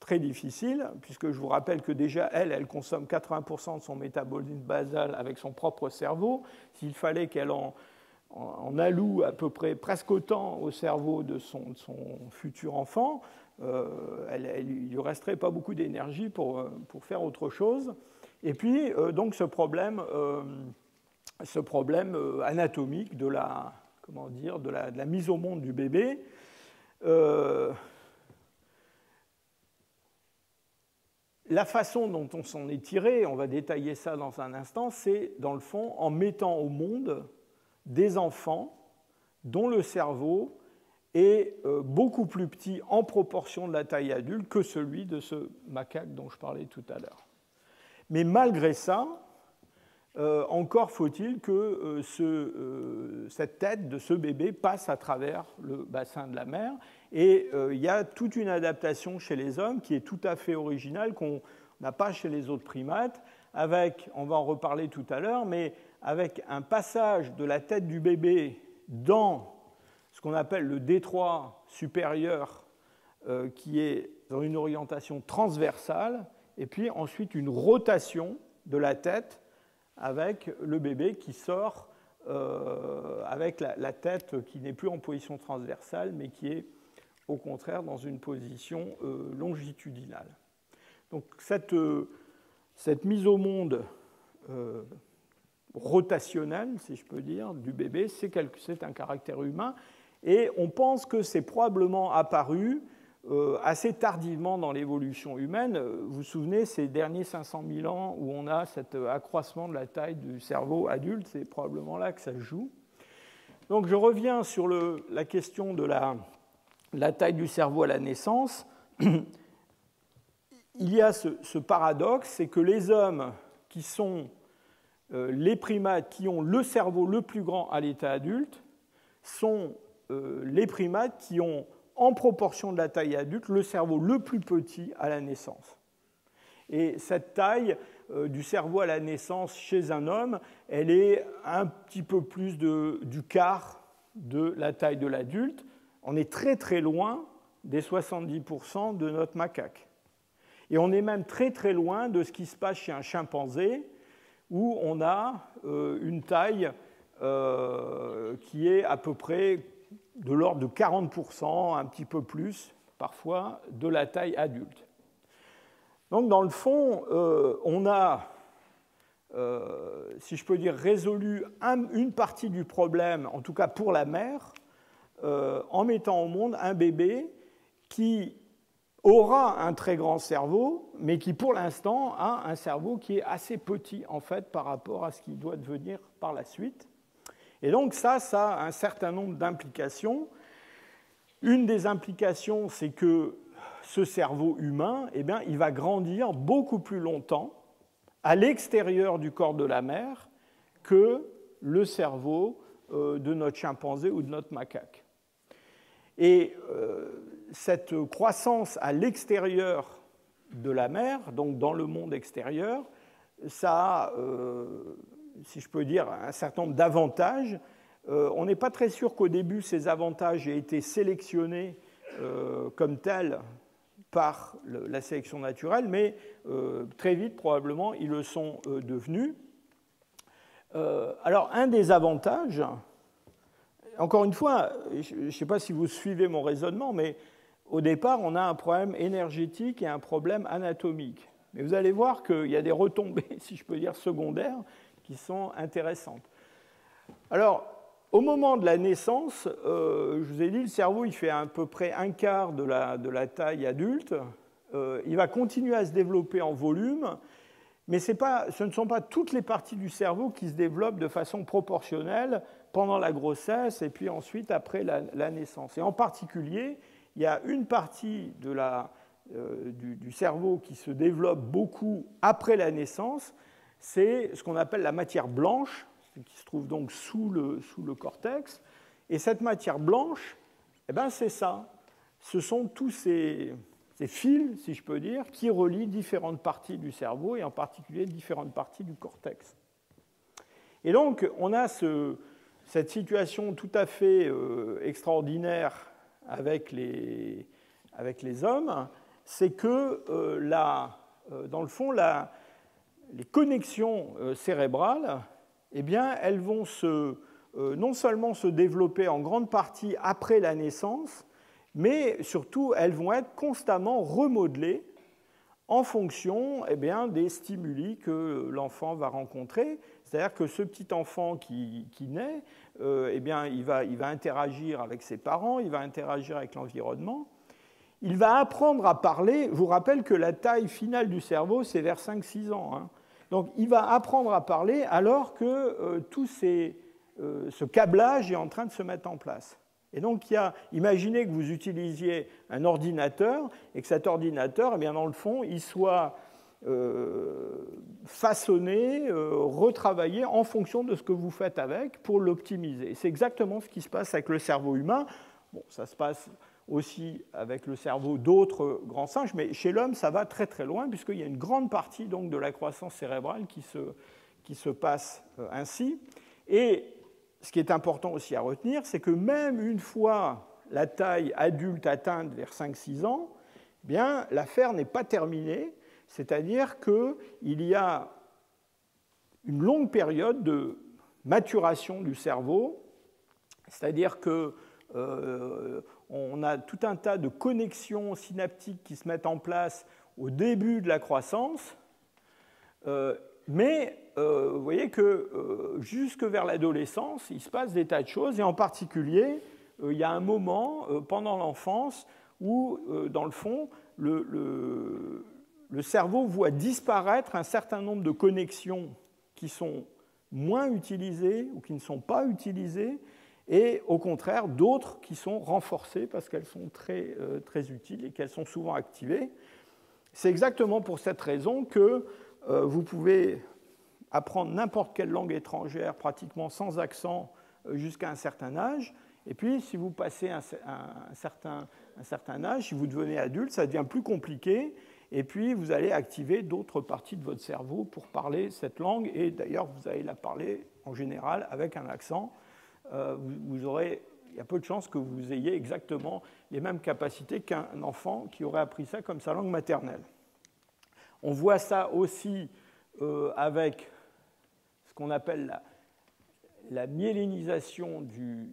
très difficiles, puisque je vous rappelle que déjà elle, elle consomme 80% de son métabolisme basal avec son propre cerveau. S'il fallait qu'elle en, en, alloue à peu près presque autant au cerveau de son futur enfant, euh, il ne resterait pas beaucoup d'énergie pour, euh, pour, faire autre chose. Et puis, euh, donc, ce problème, ce problème anatomique de la, comment dire, de la, mise au monde du bébé, la façon dont on s'en est tiré, on va détailler ça dans un instant, c'est dans le fond en mettant au monde des enfants dont le cerveau est euh, beaucoup plus petit en proportion de la taille adulte que celui de ce macaque dont je parlais tout à l'heure. Mais malgré ça, euh, encore faut-il que euh, ce, cette tête de ce bébé passe à travers le bassin de la mer. Et il y a toute une adaptation chez les hommes qui est tout à fait originale, qu'on n'a pas chez les autres primates, avec, on va en reparler tout à l'heure, mais avec un passage de la tête du bébé dans ce qu'on appelle le détroit supérieur, euh, qui est dans une orientation transversale, et puis ensuite une rotation de la tête avec le bébé qui sort euh, avec la, tête qui n'est plus en position transversale, mais qui est au contraire dans une position euh, longitudinale. Donc cette, cette, mise au monde rotationnelle, si je peux dire, du bébé, c'est un caractère humain et on pense que c'est probablement apparu euh, assez tardivement dans l'évolution humaine. Vous vous souvenez, ces derniers 500 000 ans où on a cet accroissement de la taille du cerveau adulte, c'est probablement là que ça joue. Donc je reviens sur la question de la, taille du cerveau à la naissance. Il y a ce, paradoxe, c'est que les hommes qui sont euh, les primates qui ont le cerveau le plus grand à l'état adulte sont euh, les primates qui ont, en proportion de la taille adulte, le cerveau le plus petit à la naissance. Et cette taille euh, du cerveau à la naissance chez un homme, elle est un petit peu plus du quart de la taille de l'adulte. On est très très loin des 70% de notre macaque. Et on est même très très loin de ce qui se passe chez un chimpanzé, où on a euh, une taille qui est à peu près de l'ordre de 40%, un petit peu plus parfois, de la taille adulte. Donc dans le fond, on a, si je peux dire, résolu une partie du problème, en tout cas pour la mère, en mettant au monde un bébé qui aura un très grand cerveau, mais qui pour l'instant a un cerveau qui est assez petit en fait par rapport à ce qu'il doit devenir par la suite. Et donc ça, ça a un certain nombre d'implications. Une des implications, c'est que ce cerveau humain, eh bien, il va grandir beaucoup plus longtemps à l'extérieur du corps de la mère que le cerveau euh, de notre chimpanzé ou de notre macaque. Et euh, cette croissance à l'extérieur de la mer, donc dans le monde extérieur, ça a, euh, si je peux dire, un certain nombre d'avantages. Euh, on n'est pas très sûr qu'au début, ces avantages aient été sélectionnés euh, comme tels par la sélection naturelle, mais très vite, probablement, ils le sont devenus. alors, un des avantages, encore une fois, je ne sais pas si vous suivez mon raisonnement, mais au départ, on a un problème énergétique et un problème anatomique. Mais vous allez voir qu'il y a des retombées, si je peux dire, secondaires qui sont intéressantes. Alors, au moment de la naissance, euh, je vous ai dit, le cerveau, il fait à peu près un quart de la, de la taille adulte. Euh, il va continuer à se développer en volume, mais pas, ce ne sont pas toutes les parties du cerveau qui se développent de façon proportionnelle pendant la grossesse et puis ensuite après la, la naissance. Et en particulier, il y a une partie euh, du, cerveau qui se développe beaucoup après la naissance, c'est ce qu'on appelle la matière blanche, qui se trouve donc sous le, sous le cortex. Et cette matière blanche, eh ben c'est ça. Ce sont tous ces, fils, si je peux dire, qui relient différentes parties du cerveau et en particulier différentes parties du cortex. Et donc, on a ce, cette situation tout à fait euh, extraordinaire avec les, avec les hommes, c'est que euh, euh, dans le fond, la, les connexions euh, cérébrales, eh bien, elles vont se, non seulement se développer en grande partie après la naissance, mais surtout, elles vont être constamment remodelées en fonction eh des stimuli que l'enfant va rencontrer. C'est-à-dire que ce petit enfant qui, naît, euh, eh bien, il va, il va interagir avec ses parents, il va interagir avec l'environnement. Il va apprendre à parler. Je vous rappelle que la taille finale du cerveau, c'est vers 5-6 ans. Hein. Donc, il va apprendre à parler alors que euh, tout euh, ce câblage est en train de se mettre en place. Et donc, il y a, imaginez que vous utilisiez un ordinateur et que cet ordinateur, eh bien, dans le fond, il soit euh, façonner, euh, retravailler en fonction de ce que vous faites avec pour l'optimiser. C'est exactement ce qui se passe avec le cerveau humain. Bon, ça se passe aussi avec le cerveau d'autres grands singes, mais chez l'homme, ça va très très loin, puisqu'il y a une grande partie donc, de la croissance cérébrale qui se, qui se passe euh, ainsi. Et ce qui est important aussi à retenir, c'est que même une fois la taille adulte atteinte vers 5-6 ans, eh bien, l'affaire n'est pas terminée, c'est-à-dire qu'il y a une longue période de maturation du cerveau, c'est-à-dire qu'on euh, a tout un tas de connexions synaptiques qui se mettent en place au début de la croissance, euh, mais euh, vous voyez que jusque vers l'adolescence, il se passe des tas de choses, et en particulier, il y a un moment pendant l'enfance où, dans le fond, le cerveau voit disparaître un certain nombre de connexions qui sont moins utilisées ou qui ne sont pas utilisées, et au contraire d'autres qui sont renforcées parce qu'elles sont très, euh, très utiles et qu'elles sont souvent activées. C'est exactement pour cette raison que euh, vous pouvez apprendre n'importe quelle langue étrangère pratiquement sans accent euh, jusqu'à un certain âge. Et puis, si vous passez un, certain, un certain âge, si vous devenez adulte, ça devient plus compliqué et puis vous allez activer d'autres parties de votre cerveau pour parler cette langue, et d'ailleurs vous allez la parler en général avec un accent. Euh, vous, aurez, il y a peu de chances que vous ayez exactement les mêmes capacités qu'un enfant qui aurait appris ça comme sa langue maternelle. On voit ça aussi euh, avec ce qu'on appelle la, myélinisation du,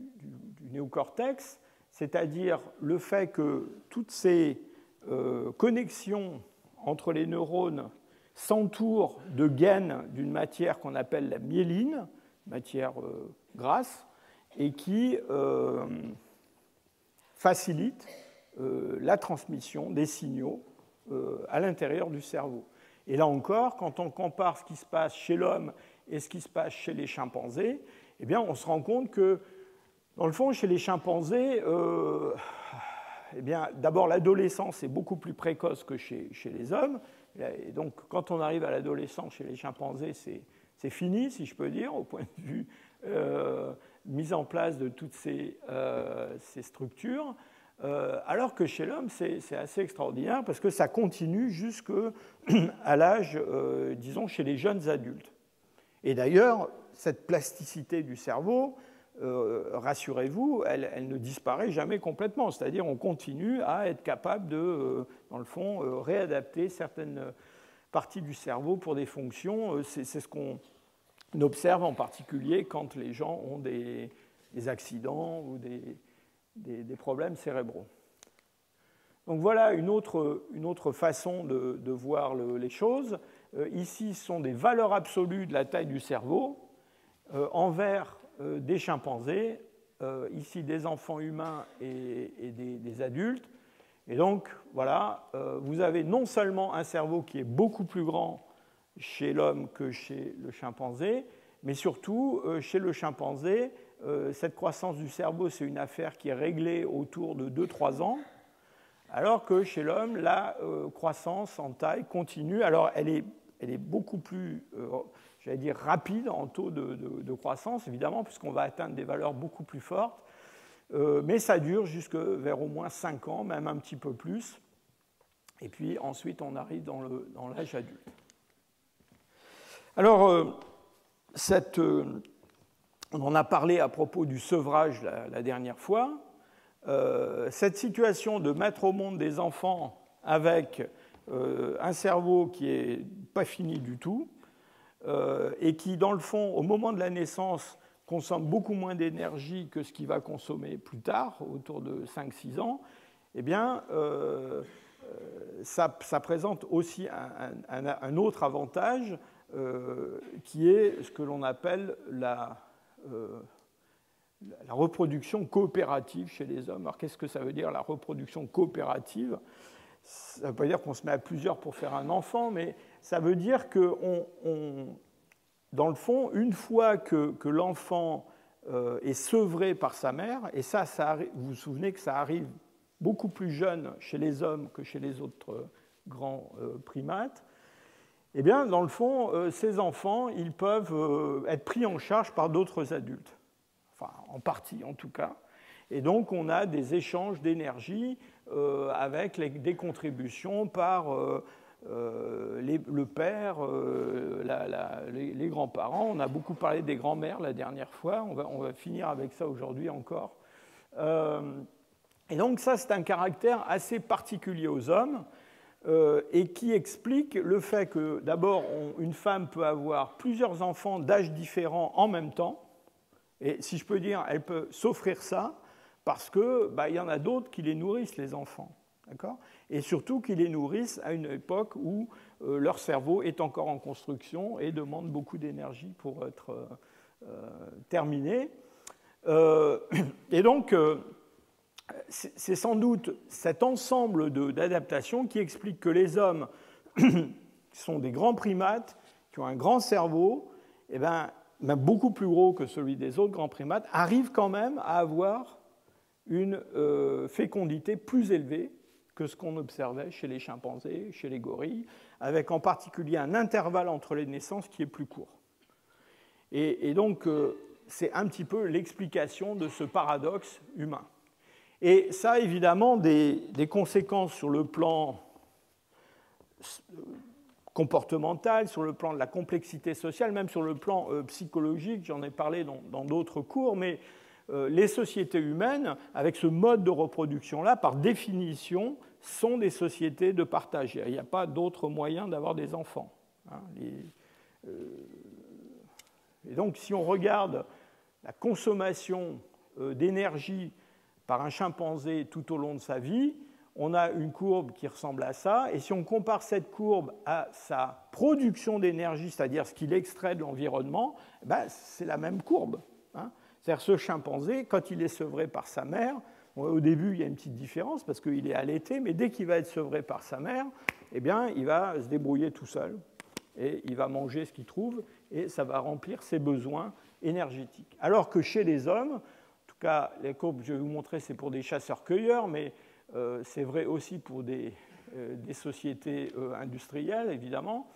néocortex, c'est-à-dire le fait que toutes ces euh, connexions entre les neurones s'entoure de gaines d'une matière qu'on appelle la myéline, matière grasse, et qui euh, facilite euh, la transmission des signaux à l'intérieur du cerveau. Et là encore, quand on compare ce qui se passe chez l'homme et ce qui se passe chez les chimpanzés, eh bien, on se rend compte que, dans le fond, chez les chimpanzés, eh d'abord, l'adolescence est beaucoup plus précoce que chez, chez les hommes. Et donc, quand on arrive à l'adolescence chez les chimpanzés, c'est fini, si je peux dire, au point de vue euh, mise en place de toutes ces, euh, structures. Euh, alors que chez l'homme, c'est assez extraordinaire parce que ça continue jusqu'à l'âge, euh, disons, chez les jeunes adultes. Et d'ailleurs, cette plasticité du cerveau, rassurez-vous, elle, ne disparaît jamais complètement. C'est-à-dire on continue à être capable de, dans le fond, réadapter certaines parties du cerveau pour des fonctions. C'est ce qu'on observe en particulier quand les gens ont des, accidents ou des, problèmes cérébraux. Donc voilà une autre, une autre façon de, voir les choses. ici, ce sont des valeurs absolues de la taille du cerveau. en vert, euh, des chimpanzés, euh, ici des enfants humains et, des, adultes. Et donc, voilà, euh, vous avez non seulement un cerveau qui est beaucoup plus grand chez l'homme que chez le chimpanzé, mais surtout, chez le chimpanzé, cette croissance du cerveau, c'est une affaire qui est réglée autour de 2-3 ans, alors que chez l'homme, la croissance en taille continue. Alors, elle est, elle est beaucoup plus j'allais dire, rapide en taux de, croissance, évidemment, puisqu'on va atteindre des valeurs beaucoup plus fortes. Euh, mais ça dure jusque vers au moins 5 ans, même un petit peu plus. Et puis ensuite, on arrive dans l'âge adulte. Alors, euh, euh, on en a parlé à propos du sevrage la, dernière fois. cette situation de mettre au monde des enfants avec un cerveau qui n'est pas fini du tout, euh, et qui, dans le fond, au moment de la naissance, consomme beaucoup moins d'énergie que ce qu'il va consommer plus tard, autour de 5-6 ans, eh bien, euh, euh, ça, présente aussi un, autre avantage qui est ce que l'on appelle la, la, reproduction coopérative chez les hommes. Alors, qu'est-ce que ça veut dire la reproduction coopérative? Ça ne veut pas dire qu'on se met à plusieurs pour faire un enfant, mais ça veut dire que, dans le fond, une fois que, l'enfant euh, est sevré par sa mère, et ça, vous vous souvenez que ça arrive beaucoup plus jeune chez les hommes que chez les autres euh, grands euh, primates, eh bien, dans le fond, ces enfants, ils peuvent être pris en charge par d'autres adultes, en partie en tout cas. Et donc, on a des échanges d'énergie avec des contributions par euh, le père, euh, les, grands-parents. On a beaucoup parlé des grands-mères la dernière fois. On va, finir avec ça aujourd'hui encore. Euh, et donc ça, c'est un caractère assez particulier aux hommes et qui explique le fait que d'abord, une femme peut avoir plusieurs enfants d'âge différents en même temps. Et si je peux dire, elle peut s'offrir ça parce qu'il bah, y en a d'autres qui les nourrissent, les enfants. D'accord? Et surtout qu'ils les nourrissent à une époque où euh, leur cerveau est encore en construction et demande beaucoup d'énergie pour être euh, euh, terminé. et donc, c'est sans doute cet ensemble d'adaptations qui explique que les hommes sont des grands primates, qui ont un grand cerveau, et eh ben, même beaucoup plus gros que celui des autres grands primates, arrivent quand même à avoir une fécondité plus élevée que ce qu'on observait chez les chimpanzés, chez les gorilles, avec en particulier un intervalle entre les naissances qui est plus court. Et, donc, euh, c'est un petit peu l'explication de ce paradoxe humain. Et ça a évidemment des, conséquences sur le plan comportemental, sur le plan de la complexité sociale, même sur le plan euh, psychologique, j'en ai parlé dans d'autres cours, mais euh, les sociétés humaines, avec ce mode de reproduction-là, par définition, sont des sociétés de partage. Il n'y a pas d'autre moyen d'avoir des enfants. Hein. Euh, et donc, si on regarde la consommation d'énergie par un chimpanzé tout au long de sa vie, on a une courbe qui ressemble à ça. Et si on compare cette courbe à sa production d'énergie, c'est-à-dire ce qu'il extrait de l'environnement, eh ben, c'est la même courbe. Hein. C'est-à-dire ce chimpanzé, quand il est sevré par sa mère, au début il y a une petite différence parce qu'il est allaité, mais dès qu'il va être sevré par sa mère, eh bien, il va se débrouiller tout seul et il va manger ce qu'il trouve et ça va remplir ses besoins énergétiques. Alors que chez les hommes, cas, les courbes que je vais vous montrer, c'est pour des chasseurs-cueilleurs, mais euh, c'est vrai aussi pour des, euh, sociétés euh, industrielles, évidemment.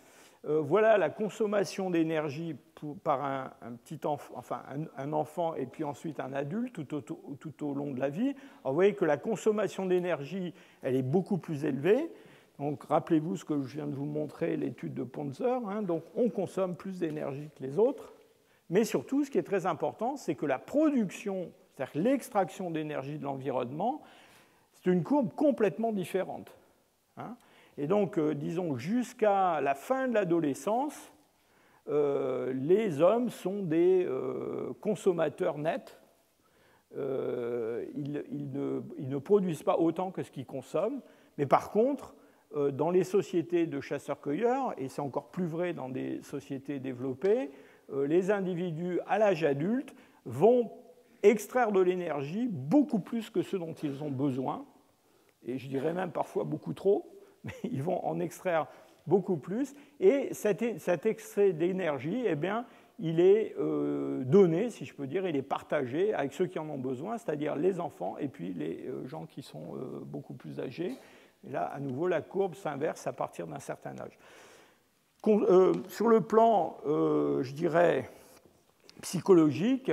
voilà la consommation d'énergie par un, petit enfant, enfin un, enfant et puis ensuite un adulte tout au, tout au long de la vie. vous voyez que la consommation d'énergie, elle est beaucoup plus élevée. Donc rappelez-vous ce que je viens de vous montrer, l'étude de Ponzer. Hein. donc on consomme plus d'énergie que les autres. Mais surtout, ce qui est très important, c'est que la production, c'est-à-dire l'extraction d'énergie de l'environnement, c'est une courbe complètement différente. Hein. Et donc, euh, disons, jusqu'à la fin de l'adolescence, euh, les hommes sont des euh, consommateurs nets. Ils, ne, ils, ne, produisent pas autant que ce qu'ils consomment. Mais par contre, dans les sociétés de chasseurs-cueilleurs, et c'est encore plus vrai dans des sociétés développées, les individus à l'âge adulte vont extraire de l'énergie beaucoup plus que ce dont ils ont besoin et je dirais même parfois beaucoup trop, mais ils vont en extraire beaucoup plus. Et cet, extrait d'énergie, eh bien, il est euh, donné, si je peux dire, il est partagé avec ceux qui en ont besoin, c'est-à-dire les enfants et puis les euh, gens qui sont euh, beaucoup plus âgés. Et là, à nouveau, la courbe s'inverse à partir d'un certain âge. sur le plan, je dirais, psychologique,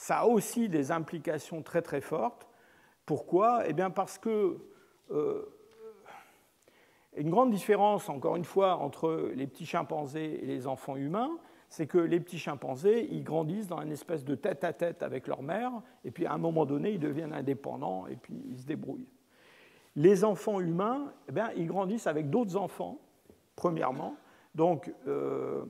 ça a aussi des implications très très fortes. Pourquoi? Eh bien parce que euh, une grande différence, encore une fois, entre les petits chimpanzés et les enfants humains, c'est que les petits chimpanzés, ils grandissent dans une espèce de tête-à-tête avec leur mère, et puis à un moment donné, ils deviennent indépendants, et puis ils se débrouillent. Les enfants humains, eh bien, ils grandissent avec d'autres enfants, premièrement. Donc, euh,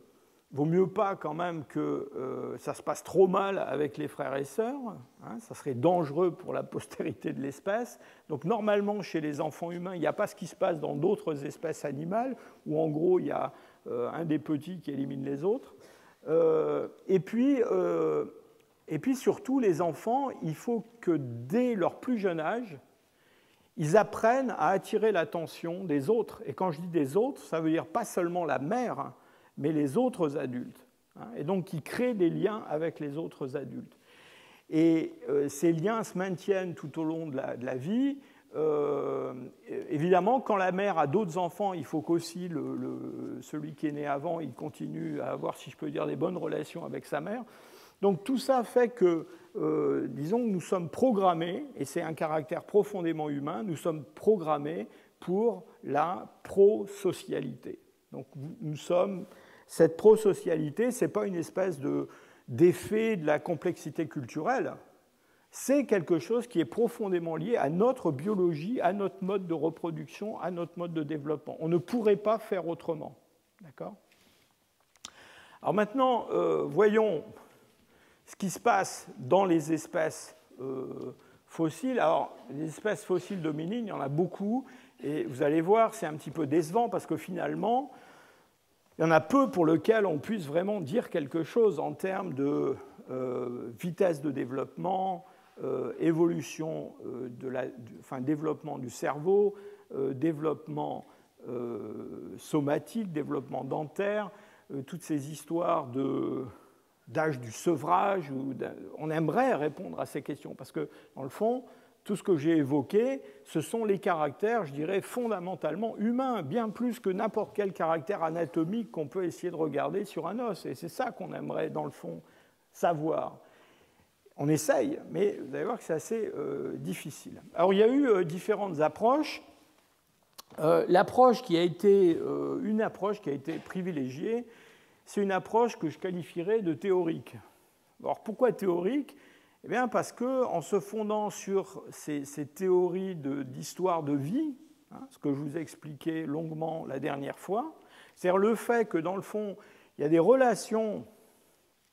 Vaut mieux pas quand même que euh, ça se passe trop mal avec les frères et sœurs, hein, ça serait dangereux pour la postérité de l'espèce. Donc normalement chez les enfants humains, il n'y a pas ce qui se passe dans d'autres espèces animales, où en gros il y a euh, un des petits qui élimine les autres. Euh, et, puis, et puis surtout les enfants, il faut que dès leur plus jeune âge, ils apprennent à attirer l'attention des autres. Et quand je dis des autres, ça veut dire pas seulement la mère, mais les autres adultes. Hein, et donc qui créent des liens avec les autres adultes. Et euh, ces liens se maintiennent tout au long de la, vie. Euh, évidemment, quand la mère a d'autres enfants, il faut qu'aussi le, celui qui est né avant, il continue à avoir, si je peux dire, des bonnes relations avec sa mère. Donc tout ça fait que, euh, disons, nous sommes programmés, et c'est un caractère profondément humain, nous sommes programmés pour la prosocialité. Donc nous sommes cette prosocialité, ce n'est pas une espèce d'effet de, la complexité culturelle, c'est quelque chose qui est profondément lié à notre biologie, à notre mode de reproduction, à notre mode de développement. On ne pourrait pas faire autrement. D'accord? Alors maintenant, euh, voyons ce qui se passe dans les espèces euh, fossiles. Alors, les espèces fossiles dominines, il y en a beaucoup, et vous allez voir, c'est un petit peu décevant parce que finalement, il y en a peu pour lesquels on puisse vraiment dire quelque chose en termes de euh, vitesse de développement, euh, évolution, euh, de la, enfin, développement du cerveau, développement somatique, développement dentaire, toutes ces histoires d'âge du sevrage. on aimerait répondre à ces questions parce que, dans le fond, tout ce que j'ai évoqué, ce sont les caractères, je dirais, fondamentalement humains, bien plus que n'importe quel caractère anatomique qu'on peut essayer de regarder sur un os. Et c'est ça qu'on aimerait, dans le fond, savoir. On essaye, mais vous allez voir que c'est assez euh, difficile. Alors, il y a eu euh, différentes approches. Euh, l'approche qui a été, une approche qui a été privilégiée, c'est une approche que je qualifierais de théorique. Alors, pourquoi théorique? Eh parce qu'en se fondant sur ces, théories d'histoire de, vie, hein, ce que je vous ai expliqué longuement la dernière fois, c'est-à-dire le fait que dans le fond, il y a des relations,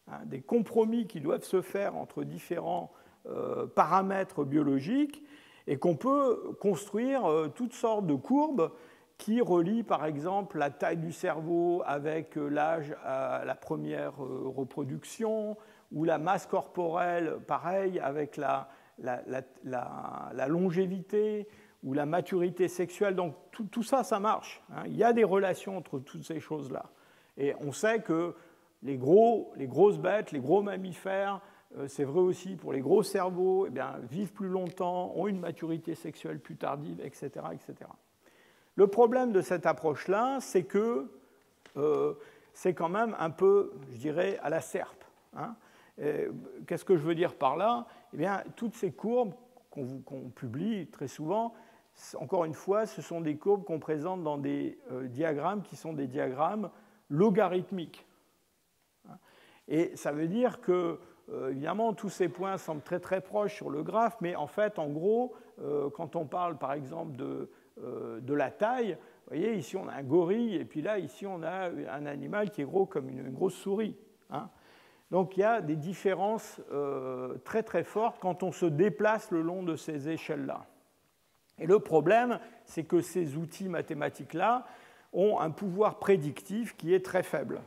hein, des compromis qui doivent se faire entre différents euh, paramètres biologiques, et qu'on peut construire toutes sortes de courbes qui relient par exemple la taille du cerveau avec l'âge à la première reproduction, ou la masse corporelle, pareil, avec la, longévité ou la maturité sexuelle. Donc tout, ça, ça marche. Hein. Il y a des relations entre toutes ces choses-là. Et on sait que les, gros, les grosses bêtes, les gros mammifères, euh, c'est vrai aussi pour les gros cerveaux, eh vivent plus longtemps, ont une maturité sexuelle plus tardive, etc. etc. Le problème de cette approche-là, c'est que euh, c'est quand même un peu, je dirais, à la serpe. Hein. Qu'est-ce que je veux dire par là? Eh bien, toutes ces courbes qu'on publie très souvent, encore une fois, ce sont des courbes qu'on présente dans des euh, diagrammes qui sont des diagrammes logarithmiques. Et ça veut dire que, euh, évidemment, tous ces points semblent très très proches sur le graphe, mais en fait, en gros, euh, quand on parle par exemple de, de, la taille, vous voyez, ici on a un gorille, et puis là, ici on a un animal qui est gros comme une, grosse souris. Hein. Donc il y a des différences euh, très très fortes quand on se déplace le long de ces échelles-là. Et le problème, c'est que ces outils mathématiques-là ont un pouvoir prédictif qui est très faible.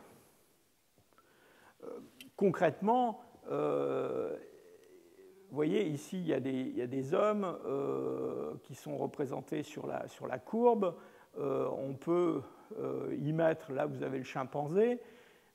Euh, concrètement, euh, vous voyez ici, il y a des, hommes qui sont représentés sur la, sur la courbe. on peut y mettre, là vous avez le chimpanzé,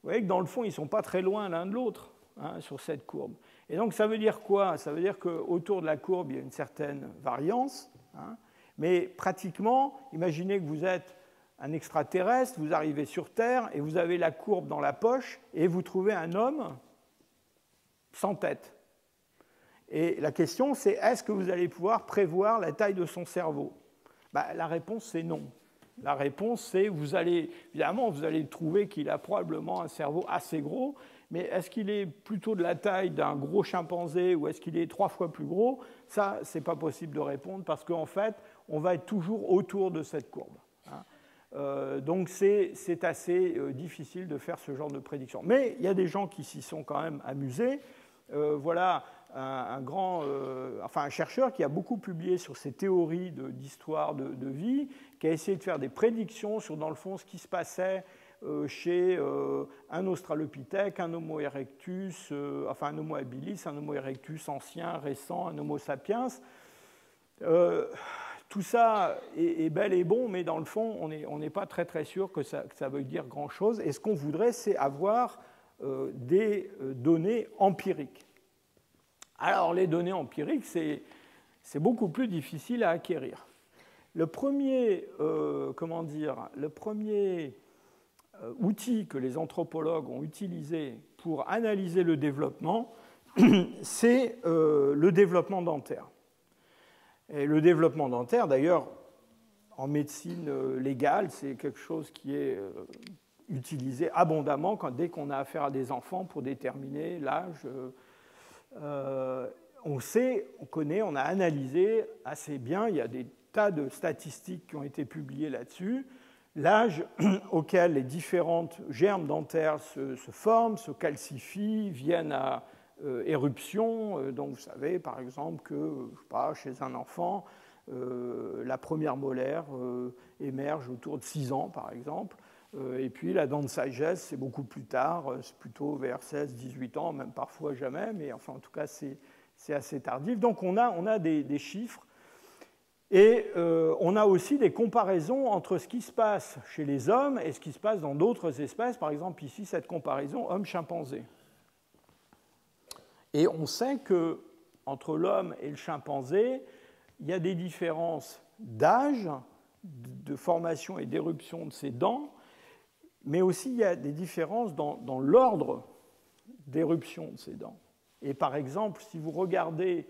vous voyez que dans le fond, ils ne sont pas très loin l'un de l'autre hein, sur cette courbe. Et donc ça veut dire quoi? Ça veut dire qu'autour de la courbe, il y a une certaine variance, hein. mais pratiquement, imaginez que vous êtes un extraterrestre, vous arrivez sur Terre et vous avez la courbe dans la poche et vous trouvez un homme sans tête. Et la question, c'est est-ce que vous allez pouvoir prévoir la taille de son cerveau? Bah, La réponse, c'est non. La réponse, c'est vous allez, évidemment, vous allez trouver qu'il a probablement un cerveau assez gros, mais est-ce qu'il est plutôt de la taille d'un gros chimpanzé ou est-ce qu'il est trois fois plus gros? Ça, ce n'est pas possible de répondre parce qu'en fait, on va être toujours autour de cette courbe. Hein. Euh, donc c'est assez euh, difficile de faire ce genre de prédiction. Mais il y a des gens qui s'y sont quand même amusés. Euh, voilà un, grand, enfin un chercheur qui a beaucoup publié sur ces théories d'histoire de, vie, qui a essayé de faire des prédictions sur, dans le fond, ce qui se passait euh, chez euh, un Australopithèque, un Homo erectus, euh, enfin un Homo habilis, un Homo erectus ancien, récent, un Homo sapiens. tout ça est, bel et bon, mais dans le fond, on n'est pas très très sûr que ça, que ça veuille dire grand-chose. Et ce qu'on voudrait, c'est avoir des données empiriques. Alors, les données empiriques, c'est beaucoup plus difficile à acquérir. Le premier, euh, comment dire, le premier euh, outil que les anthropologues ont utilisé pour analyser le développement, c'est euh, le développement dentaire. Et le développement dentaire, d'ailleurs, en médecine légale, c'est quelque chose qui est utilisé abondamment quand, dès qu'on a affaire à des enfants pour déterminer l'âge. on sait, on connaît, on a analysé assez bien, il y a des tas de statistiques qui ont été publiées là-dessus. L'âge auquel les différentes germes dentaires se, forment, se calcifient, viennent à euh, éruption. Euh, donc vous savez par exemple que pas, chez un enfant, euh, la première molaire émerge autour de 6 ans par exemple. et puis la dent de sagesse, c'est beaucoup plus tard, c'est plutôt vers 16-18 ans, même parfois jamais, mais enfin en tout cas c'est assez tardif. Donc on a, des chiffres et euh, on a aussi des comparaisons entre ce qui se passe chez les hommes et ce qui se passe dans d'autres espèces. Par exemple, ici, cette comparaison homme-chimpanzé. Et on sait que entre l'homme et le chimpanzé, il y a des différences d'âge, de formation et d'éruption de ses dents, mais aussi il y a des différences dans, dans l'ordre d'éruption de ses dents. Et par exemple, si vous regardez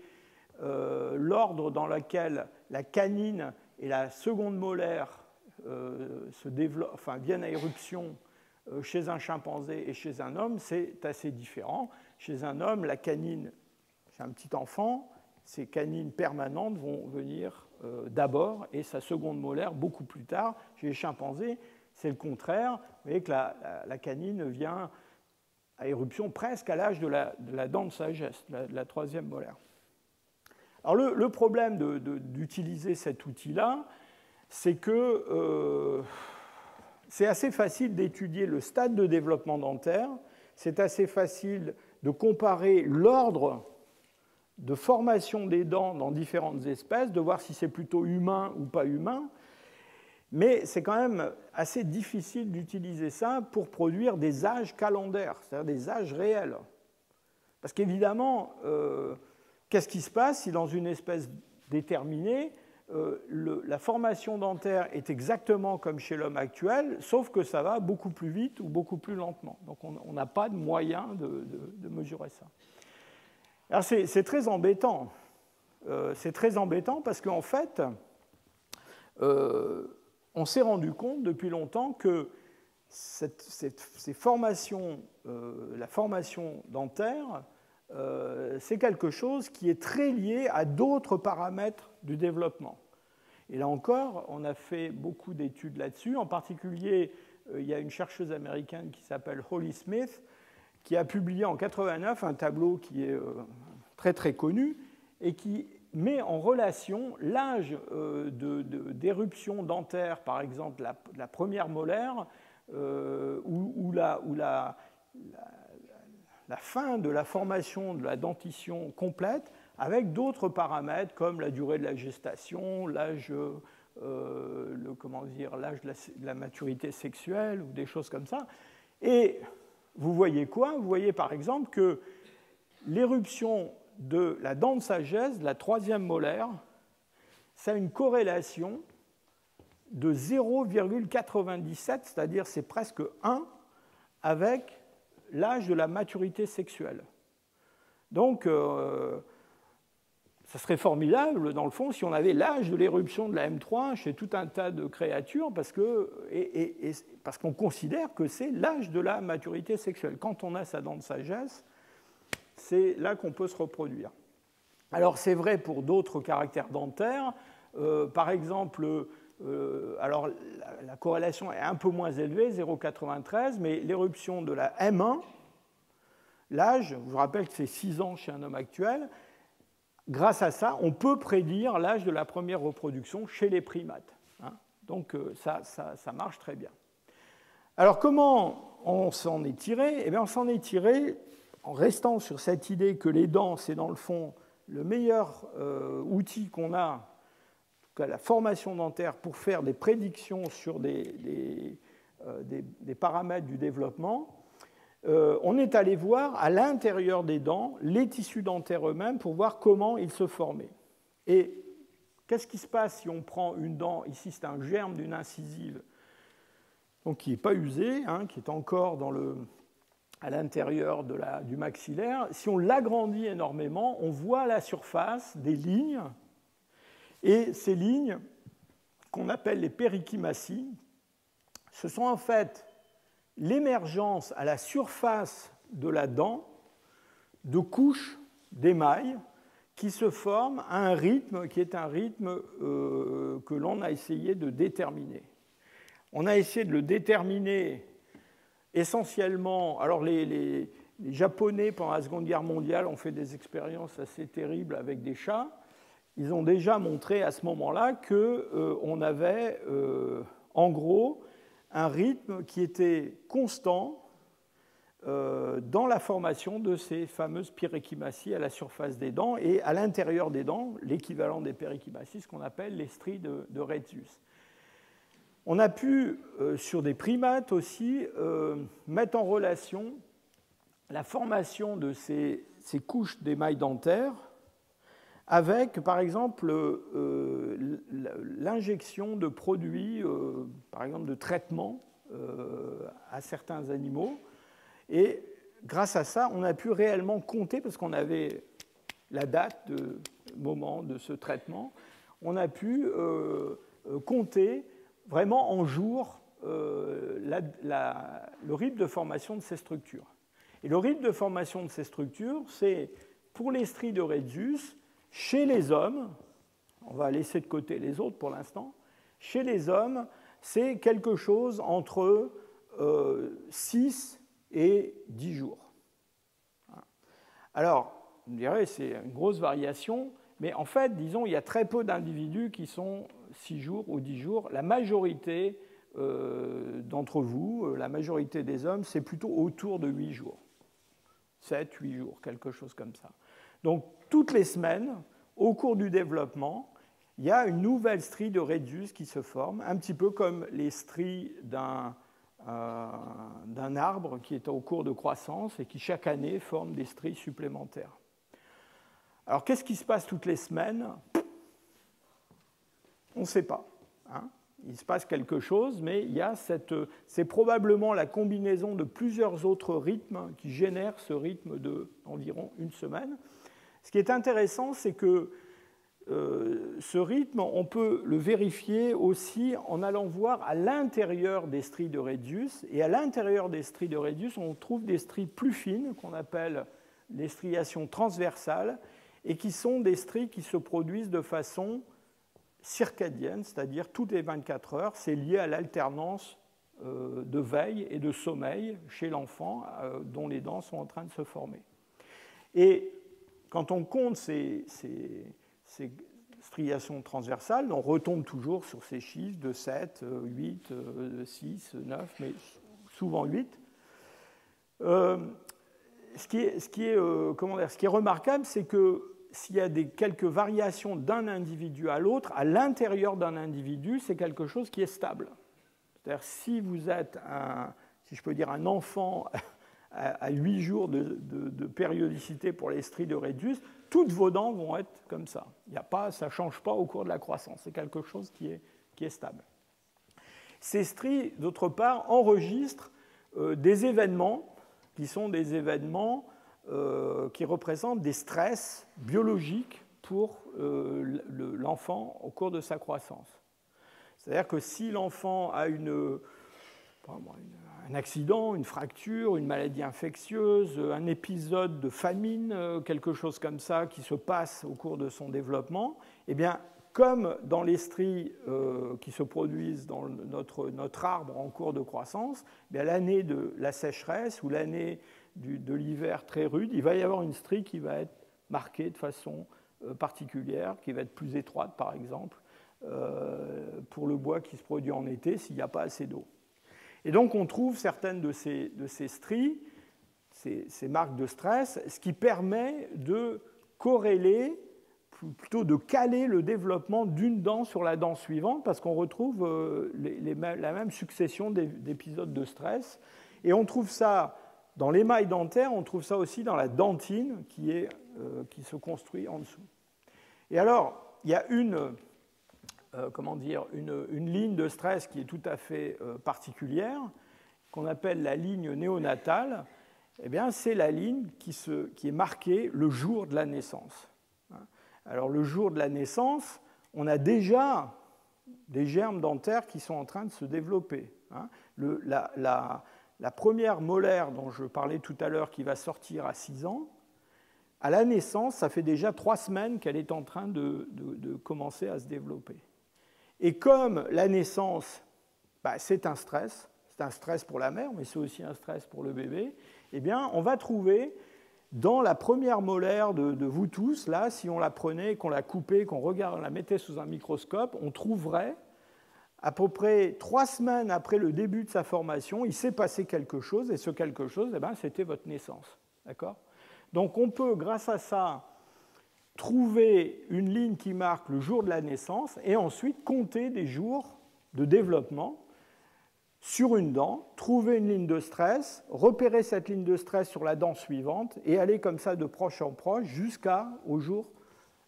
euh, l'ordre dans lequel la canine et la seconde molaire euh, se enfin, viennent à éruption euh, chez un chimpanzé et chez un homme, c'est assez différent. Chez un homme, la canine, c'est un petit enfant, ces canines permanentes vont venir d'abord et sa seconde molaire beaucoup plus tard. Chez les chimpanzés, c'est le contraire. Vous voyez que la, canine vient à éruption presque à l'âge de la, dent de sagesse, de la troisième molaire. Alors le, problème d'utiliser cet outil-là, c'est que euh, c'est assez facile d'étudier le stade de développement dentaire, c'est assez facile de comparer l'ordre de formation des dents dans différentes espèces, de voir si c'est plutôt humain ou pas humain. Mais c'est quand même assez difficile d'utiliser ça pour produire des âges calendaires, c'est-à-dire des âges réels. Parce qu'évidemment, euh, qu'est-ce qui se passe si dans une espèce déterminée, euh, la formation dentaire est exactement comme chez l'homme actuel, sauf que ça va beaucoup plus vite ou beaucoup plus lentement. Donc on n'a pas de moyen de, mesurer ça. Alors c'est très embêtant. Euh, c'est très embêtant parce qu'en fait, on s'est rendu compte depuis longtemps que ces formations, euh, la formation dentaire, euh, c'est quelque chose qui est très lié à d'autres paramètres du développement. Et là encore, on a fait beaucoup d'études là-dessus. En particulier, euh, il y a une chercheuse américaine qui s'appelle Holly Smith, qui a publié en 89 un tableau qui est très très connu et qui met en relation l'âge euh, d'éruption dentaire, par exemple la, première molaire, euh, ou, la, fin de la formation de la dentition complète, avec d'autres paramètres comme la durée de la gestation, l'âge euh, comment dire, l'âge de, la maturité sexuelle ou des choses comme ça. Et vous voyez quoi? Vous voyez par exemple que l'éruption de la dent de sagesse, la troisième molaire, ça a une corrélation de 0,97, c'est-à-dire c'est presque 1 avec l'âge de la maturité sexuelle. Donc, euh, ça serait formidable, dans le fond, si on avait l'âge de l'éruption de la M3 chez tout un tas de créatures, parce qu'on parce qu'on considère que c'est l'âge de la maturité sexuelle. Quand on a sa dent de sagesse, c'est là qu'on peut se reproduire. Alors c'est vrai pour d'autres caractères dentaires. Euh, par exemple, euh, alors la, corrélation est un peu moins élevée, 0,93, mais l'éruption de la M1, l'âge, je vous rappelle que c'est 6 ans chez un homme actuel, grâce à ça, on peut prédire l'âge de la première reproduction chez les primates. Hein. Donc euh, ça, ça, marche très bien. Alors comment on s'en est tiré? Eh bien, on s'en est tiré en restant sur cette idée que les dents, c'est dans le fond le meilleur euh, outil qu'on a, la formation dentaire, pour faire des prédictions sur des, euh, paramètres du développement, euh, on est allé voir à l'intérieur des dents les tissus dentaires eux-mêmes pour voir comment ils se formaient. Et qu'est-ce qui se passe si on prend une dent, ici c'est un germe d'une incisive, donc qui n'est pas usé, hein, qui est encore à l'intérieur du maxillaire, si on l'agrandit énormément, on voit à la surface des lignes, et ces lignes, qu'on appelle les périchimaties, ce sont en fait l'émergence à la surface de la dent de couches d'émail qui se forment à un rythme qui est un rythme euh, que l'on a essayé de déterminer. On a essayé de le déterminer essentiellement, alors les, Japonais pendant la Seconde Guerre mondiale ont fait des expériences assez terribles avec des chats. Ils ont déjà montré à ce moment-là qu'on euh, avait euh, en gros un rythme qui était constant euh, dans la formation de ces fameuses périchimaties à la surface des dents et à l'intérieur des dents, l'équivalent des périchimaties, ce qu'on appelle les stries de, de. On a pu, sur des primates aussi, mettre en relation la formation de ces, couches d'émail dentaire avec, par exemple, euh, l'injection de produits, par exemple, de traitement à certains animaux. Et grâce à ça, on a pu réellement compter, parce qu'on avait la date de moment de ce traitement, on a pu compter vraiment en jour euh, le rythme de formation de ces structures. Et le rythme de formation de ces structures, c'est pour les stries de Retzius, chez les hommes, on va laisser de côté les autres pour l'instant, chez les hommes, c'est quelque chose entre 6 euh, et 10 jours. Alors, on dirait c'est une grosse variation, mais en fait, disons, il y a très peu d'individus qui sont 6 jours ou 10 jours. La majorité euh, d'entre vous, euh, la majorité des hommes, c'est plutôt autour de 8 jours. 7, 8 jours, quelque chose comme ça. Donc, toutes les semaines, au cours du développement, il y a une nouvelle strie de Redius qui se forme, un petit peu comme les stries d'un euh, arbre qui est au cours de croissance et qui chaque année forme des stries supplémentaires. Alors qu'est-ce qui se passe toutes les semaines? On ne sait pas. Hein. il se passe quelque chose, mais il y a cette, c'est probablement la combinaison de plusieurs autres rythmes qui génèrent ce rythme de environ une semaine. Ce qui est intéressant, c'est que euh, ce rythme, on peut le vérifier aussi en allant voir à l'intérieur des stries de Redius. Et à l'intérieur des stries de Redius, on trouve des stries plus fines qu'on appelle les striations transversales et qui sont des stries qui se produisent de façon circadienne, c'est-à-dire toutes les 24 heures. C'est lié à l'alternance euh, de veille et de sommeil chez l'enfant euh, dont les dents sont en train de se former. Et quand on compte ces, striations transversales, on retombe toujours sur ces chiffres de 7, 8, 6, 9, mais souvent 8. Euh, euh, ce qui est remarquable, c'est que s'il y a des, quelques variations d'un individu à l'autre, à l'intérieur d'un individu, c'est quelque chose qui est stable. C'est-à-dire si vous êtes si je peux dire, un enfant à 8 jours de, périodicité pour les stries de Redius, toutes vos dents vont être comme ça. Y a pas, ça ne change pas au cours de la croissance. C'est quelque chose qui est, qui est, stable. Ces stries, d'autre part, enregistrent euh, des événements qui sont des événements euh, qui représentent des stress biologiques pour euh, l'enfant au cours de sa croissance. C'est-à-dire que si l'enfant a une, un accident, une fracture, une maladie infectieuse, un épisode de famine, euh, quelque chose comme ça qui se passe au cours de son développement, eh bien, comme dans les stries euh, qui se produisent dans notre, notre, arbre en cours de croissance, eh l'année de la sécheresse ou l'année de l'hiver très rude, il va y avoir une strie qui va être marquée de façon euh, particulière, qui va être plus étroite par exemple, pour le bois qui se produit en été s'il n'y a pas assez d'eau. Et donc on trouve certaines de ces, de ces stries, ces, marques de stress, ce qui permet de corréler, plutôt de caler le développement d'une dent sur la dent suivante, parce qu'on retrouve euh, la même succession d'épisodes de stress. Et on trouve ça dans l'émail dentaire, on trouve ça aussi dans la dentine qui, est, euh, qui se construit en dessous. Et alors, il y a une euh, comment dire, une, ligne de stress qui est tout à fait euh, particulière, qu'on appelle la ligne néonatale, eh bien, c'est la ligne qui, se, qui, est marquée le jour de la naissance. Alors, le jour de la naissance, on a déjà des germes dentaires qui sont en train de se développer. Hein. La, première molaire dont je parlais tout à l'heure, qui va sortir à 6 ans, à la naissance, ça fait déjà trois semaines qu'elle est en train de, de commencer à se développer. Et comme la naissance, bah, c'est un stress, c'est un stress pour la mère, mais c'est aussi un stress pour le bébé, eh bien, on va trouver dans la première molaire de, vous tous, là, si on la prenait, qu'on la coupait, qu'on regarde, la mettait sous un microscope, on trouverait à peu près trois semaines après le début de sa formation, il s'est passé quelque chose, et ce quelque chose, eh ben, c'était votre naissance. D'accord? Donc on peut, grâce à ça, trouver une ligne qui marque le jour de la naissance et ensuite compter des jours de développement sur une dent, trouver une ligne de stress, repérer cette ligne de stress sur la dent suivante et aller comme ça de proche en proche jusqu'au jour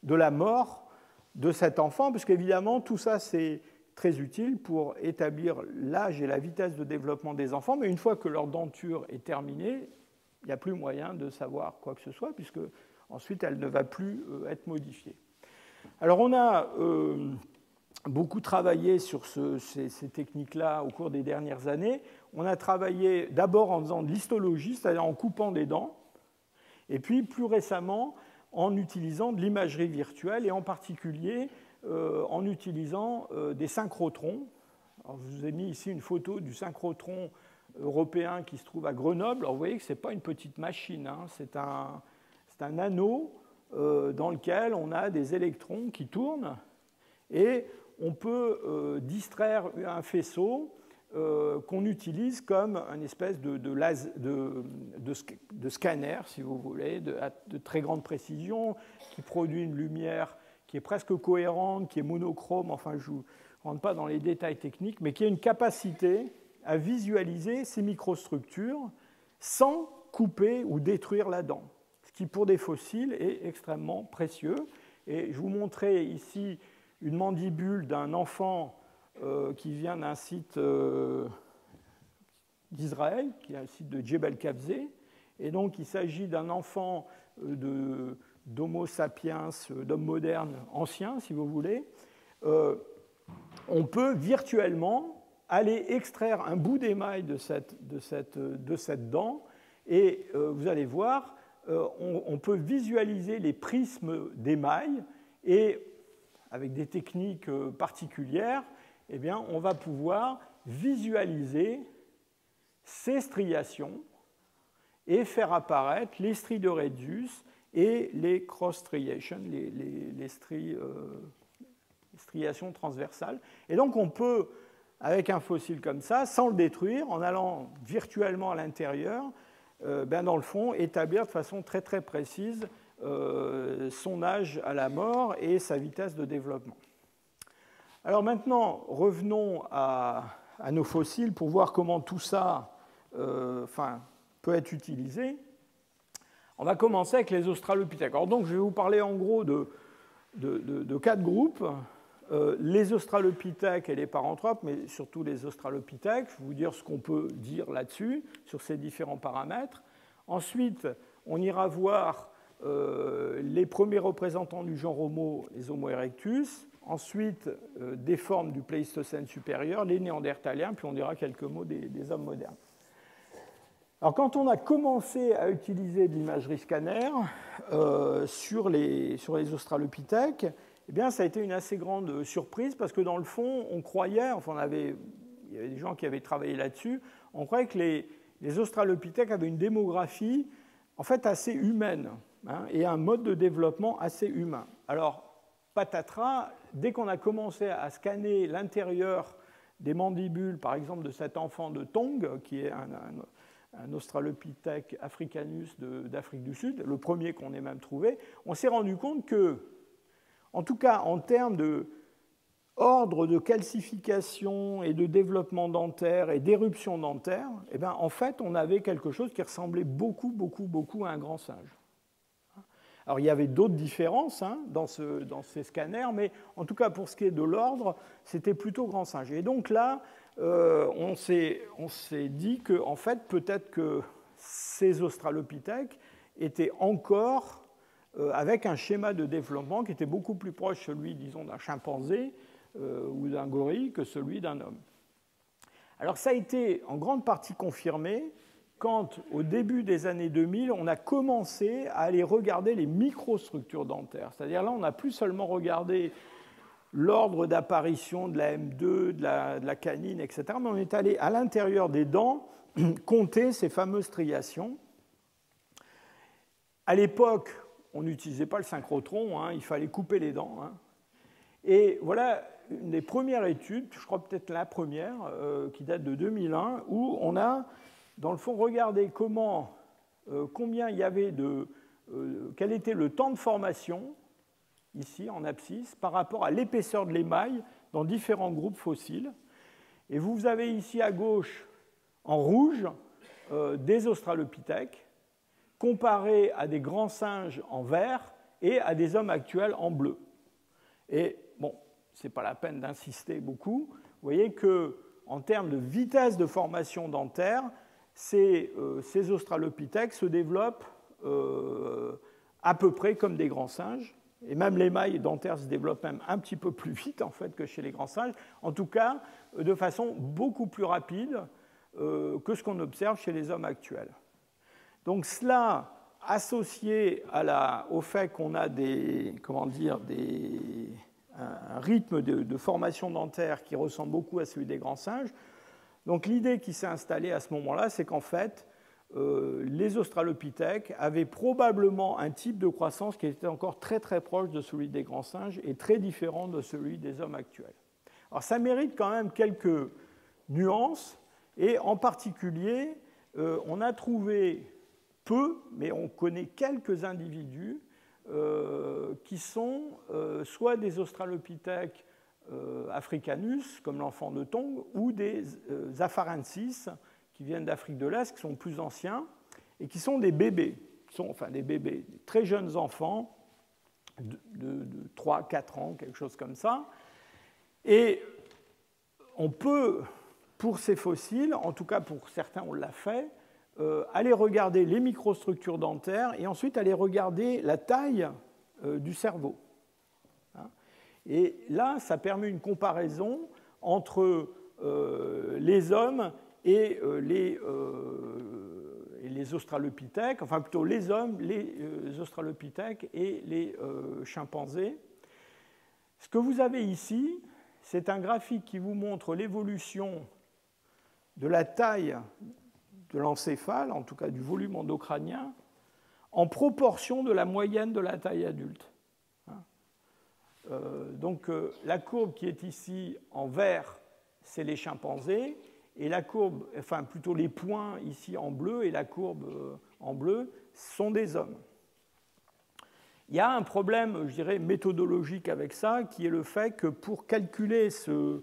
de la mort de cet enfant, parce qu'évidemment tout ça c'est très utile pour établir l'âge et la vitesse de développement des enfants, mais une fois que leur denture est terminée, il n'y a plus moyen de savoir quoi que ce soit, puisque ensuite elle ne va plus euh, être modifiée. Alors on a euh, beaucoup travaillé sur ces, techniques-là au cours des dernières années. On a travaillé d'abord en faisant de l'histologie, c'est-à-dire en coupant des dents, et puis plus récemment en utilisant de l'imagerie virtuelle et en particulier euh, en utilisant des synchrotrons. je vous ai mis ici une photo du synchrotron européen qui se trouve à Grenoble. Alors, vous voyez que ce n'est pas une petite machine, hein. c'est un, c'est un anneau dans lequel on a des électrons qui tournent et on peut distraire un faisceau qu'on utilise comme un espèce de, de, scanner, si vous voulez, de, très grande précision, qui produit une lumière qui est presque cohérente, qui est monochrome, enfin je ne rentre pas dans les détails techniques, mais qui a une capacité à visualiser ces microstructures sans couper ou détruire la dent, qui pour des fossiles est extrêmement précieux. Et je vous montrais ici une mandibule d'un enfant euh, qui vient d'un site euh, d'Israël, qui est un site de Jebel Kabze. Et donc il s'agit d'un enfant euh, d'Homo sapiens, d'homme moderne ancien, si vous voulez, on peut virtuellement aller extraire un bout d'émail de cette, de, cette, de cette, dent, et vous allez voir, euh, on, peut visualiser les prismes d'émail, et avec des techniques particulières, eh bien, on va pouvoir visualiser ces striations et faire apparaître les stries de Redius et les cross striations, les, euh, striations transversales. Et donc on peut, avec un fossile comme ça, sans le détruire, en allant virtuellement à l'intérieur, euh, ben dans le fond, établir de façon très très précise euh, son âge à la mort et sa vitesse de développement. Alors maintenant, revenons à, nos fossiles pour voir comment tout ça enfin, peut être utilisé. On va commencer avec les Australopithèques. Alors donc, je vais vous parler en gros de, quatre groupes. Euh, les Australopithèques et les paranthropes, mais surtout les Australopithèques. Je vais vous dire ce qu'on peut dire là-dessus, sur ces différents paramètres. Ensuite, on ira voir euh, les premiers représentants du genre Homo, les Homo erectus. Ensuite, euh, des formes du Pléistocène supérieur, les Néandertaliens, puis on dira quelques mots des hommes modernes. Alors, quand on a commencé à utiliser l'imagerie scanner sur, les, sur les australopithèques, eh bien, ça a été une assez grande surprise parce que dans le fond, on croyait, enfin, il y avait des gens qui avaient travaillé là-dessus, on croyait que les, australopithèques avaient une démographie en fait assez humaine hein, et un mode de développement assez humain. Alors, patatras, dès qu'on a commencé à scanner l'intérieur des mandibules, par exemple, de cet enfant de Tong, qui est un Australopithèque africanus d'Afrique du Sud, le premier qu'on ait même trouvé, on s'est rendu compte que, en tout cas en termes de de calcification et de développement dentaire et d'éruption dentaire, eh bien, en fait, on avait quelque chose qui ressemblait beaucoup, beaucoup, beaucoup à un grand singe. Alors, il y avait d'autres différences hein, dans, ce, dans, ces scanners, mais en tout cas, pour ce qui est de l'ordre, c'était plutôt grand singe. Et donc là, euh, on s'est dit que, en fait, peut-être que ces australopithèques étaient encore avec un schéma de développement qui était beaucoup plus proche disons, d'un chimpanzé euh, ou d'un gorille que celui d'un homme. Alors ça a été en grande partie confirmé quand, au début des années 2000, on a commencé à aller regarder les microstructures dentaires. C'est-à-dire là, on n'a plus seulement regardé l'ordre d'apparition de la M2, de la, canine, etc. Mais on est allé à l'intérieur des dents compter ces fameuses striations. À l'époque, on n'utilisait pas le synchrotron, hein, il fallait couper les dents. Hein. Et voilà une des premières études, je crois peut-être la première, euh, qui date de 2001, où on a, dans le fond, regardé comment, euh, combien il y avait de, euh, quel était le temps de formation ici en abscisse, par rapport à l'épaisseur de l'émail dans différents groupes fossiles. Et vous avez ici à gauche, en rouge, des australopithèques, comparés à des grands singes en vert et à des hommes actuels en bleu. Et bon, ce n'est pas la peine d'insister beaucoup. Vous voyez que, termes de vitesse de formation dentaire, ces, euh, australopithèques se développent euh, à peu près comme des grands singes. Et même l'émail dentaire se développe même un petit peu plus vite en fait que chez les grands singes, en tout cas de façon beaucoup plus rapide euh, que ce qu'on observe chez les hommes actuels. Donc cela, associé au fait qu'on a des, comment dire, un, rythme de, formation dentaire qui ressemble beaucoup à celui des grands singes, donc l'idée qui s'est installée à ce moment-là, c'est qu'en fait, les australopithèques avaient probablement un type de croissance qui était encore très très proche de celui des grands singes et très différent de celui des hommes actuels. Alors ça mérite quand même quelques nuances, et en particulier, on a trouvé peu, mais on connaît quelques individus euh, qui sont euh, soit des australopithèques euh, africanus, comme l'enfant de Tong, ou des afarensis, qui viennent d'Afrique de l'Est, qui sont plus anciens, et qui sont des bébés, sont, enfin des bébés, des très jeunes enfants, de, de 3-4 ans, quelque chose comme ça. Et on peut, pour ces fossiles, en tout cas pour certains on l'a fait, euh, aller regarder les microstructures dentaires et ensuite aller regarder la taille euh, du cerveau. Hein. Et là, ça permet une comparaison entre euh, les hommes et les, les, australopithèques, enfin plutôt les hommes, les australopithèques et les chimpanzés. Ce que vous avez ici, c'est un graphique qui vous montre l'évolution de la taille de l'encéphale, en tout cas du volume endocranien, en proportion de la moyenne de la taille adulte. Hein. Euh, donc euh, la courbe qui est ici en vert, c'est les chimpanzés, et la courbe, enfin plutôt les points ici en bleu et la courbe euh, en bleu sont des hommes. Il y a un problème, je dirais, méthodologique avec ça, qui est le fait que pour calculer ce,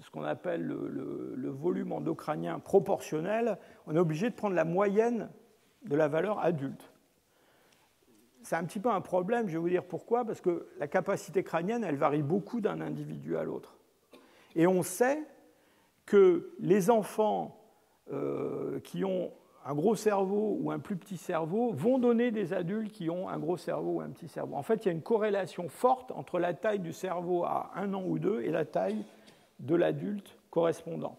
ce qu'on appelle le, volume endocranien proportionnel, on est obligé de prendre la moyenne de la valeur adulte. C'est un petit peu un problème, je vais vous dire pourquoi, parce que la capacité crânienne, elle varie beaucoup d'un individu à l'autre. Et on sait que les enfants euh, qui ont un gros cerveau ou un plus petit cerveau vont donner des adultes qui ont un gros cerveau ou un petit cerveau. En fait, il y a une corrélation forte entre la taille du cerveau à un an ou deux et la taille de l'adulte correspondant.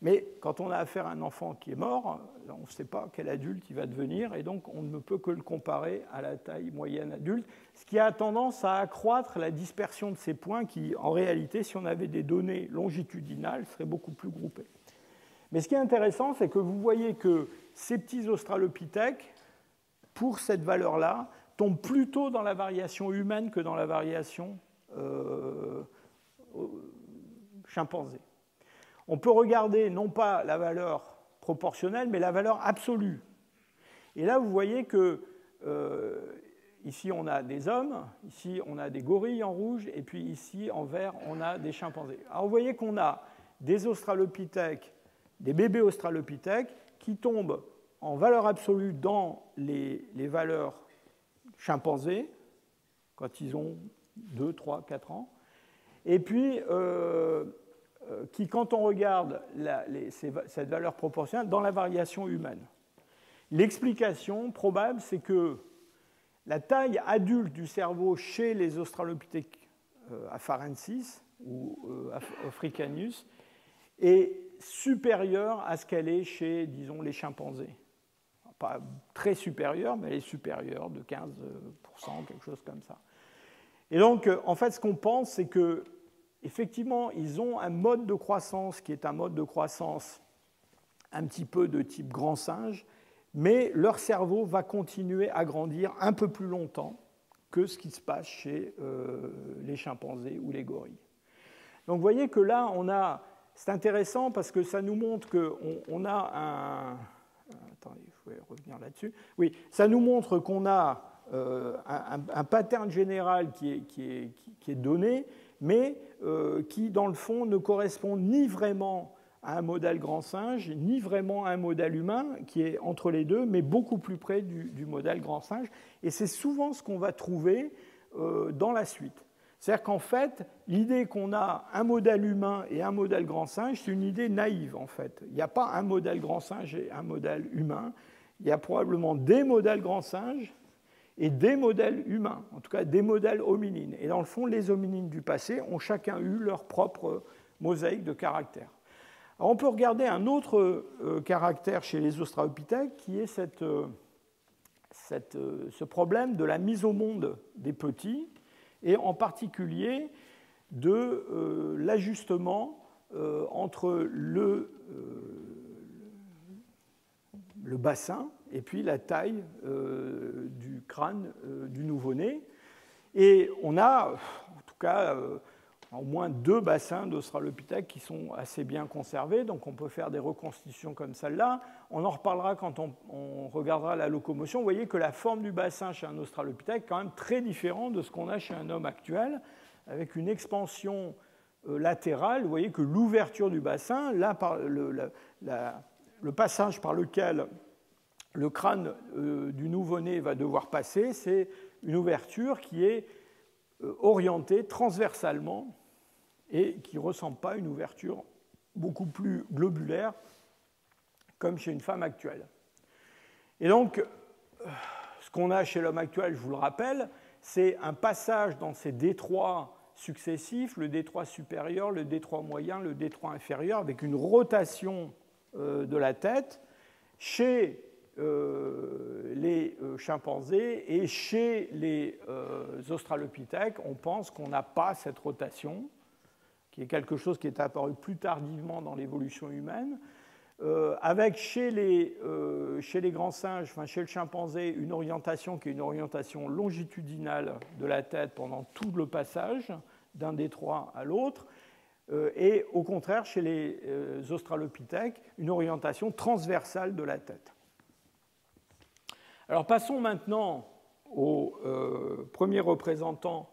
Mais quand on a affaire à un enfant qui est mort, on ne sait pas quel adulte il va devenir, et donc on ne peut que le comparer à la taille moyenne adulte, ce qui a tendance à accroître la dispersion de ces points qui, en réalité, si on avait des données longitudinales, seraient beaucoup plus groupés. Mais ce qui est intéressant, c'est que vous voyez que ces petits australopithèques, pour cette valeur-là, tombent plutôt dans la variation humaine que dans la variation euh, On peut regarder non pas la valeur proportionnelle, mais la valeur absolue. Et là, vous voyez que euh, ici, on a des hommes, ici, on a des gorilles en rouge, et puis ici, en vert, on a des chimpanzés. Alors, vous voyez qu'on a des australopithèques, des bébés australopithèques, qui tombent en valeur absolue dans les, valeurs chimpanzés, quand ils ont 2, 3, 4 ans, et puis euh, qui, quand on regarde cette valeur proportionnelle, dans la variation humaine. L'explication probable, c'est que la taille adulte du cerveau chez les Australopithèques euh, afarensis ou africanus est supérieure à ce qu'elle est chez, disons, les chimpanzés. Pas très supérieure, mais elle est supérieure de 15%, quelque chose comme ça. Et donc, en fait, ce qu'on pense, c'est que effectivement, ils ont un mode de croissance qui est un mode de croissance un petit peu de type grand singe, mais leur cerveau va continuer à grandir un peu plus longtemps que ce qui se passe chez euh, les chimpanzés ou les gorilles. Donc vous voyez que là, on a, c'est intéressant parce que ça nous montre qu'on on a un, attendez, il faut revenir là-dessus. Oui, ça nous montre qu'on a euh, un, pattern général qui est donné, mais euh, qui, dans le fond, ne correspond ni vraiment à un modèle grand singe, ni vraiment à un modèle humain, qui est entre les deux, mais beaucoup plus près du, modèle grand singe. Et c'est souvent ce qu'on va trouver euh, dans la suite. C'est-à-dire qu'en fait, l'idée qu'on a un modèle humain et un modèle grand singe, c'est une idée naïve, en fait. Il n'y a pas un modèle grand singe et un modèle humain. Il y a probablement des modèles grand singe et des modèles humains, en tout cas des modèles hominines. Et dans le fond, les hominines du passé ont chacun eu leur propre mosaïque de caractères. on peut regarder un autre euh, caractère chez les australopithèques qui est cette, euh, euh, ce problème de la mise au monde des petits et en particulier de l'ajustement entre le, le bassin et puis la taille du crâne du nouveau-né. Et on a, en tout cas, au moins deux bassins d'Australopithèque qui sont assez bien conservés, donc on peut faire des reconstitutions comme celle-là. On en reparlera quand on, regardera la locomotion. Vous voyez que la forme du bassin chez un Australopithèque est quand même très différente de ce qu'on a chez un homme actuel, avec une expansion euh, latérale. Vous voyez que l'ouverture du bassin, là, le, passage par lequel le crâne euh, du nouveau-né va devoir passer, c'est une ouverture qui est euh, orientée transversalement et qui ne ressemble pas à une ouverture beaucoup plus globulaire comme chez une femme actuelle. Et donc, euh, ce qu'on a chez l'homme actuel, je vous le rappelle, c'est un passage dans ces détroits successifs, le détroit supérieur, le détroit moyen, le détroit inférieur, avec une rotation de la tête chez euh, les chimpanzés et chez les australopithèques, on pense qu'on n'a pas cette rotation qui est quelque chose qui est apparu plus tardivement dans l'évolution humaine, euh, avec chez les, euh, grands singes, enfin chez le chimpanzé, une orientation qui est une orientation longitudinale de la tête pendant tout le passage d'un détroit à l'autre, euh, et au contraire chez les australopithèques, une orientation transversale de la tête. Alors passons maintenant au premier représentant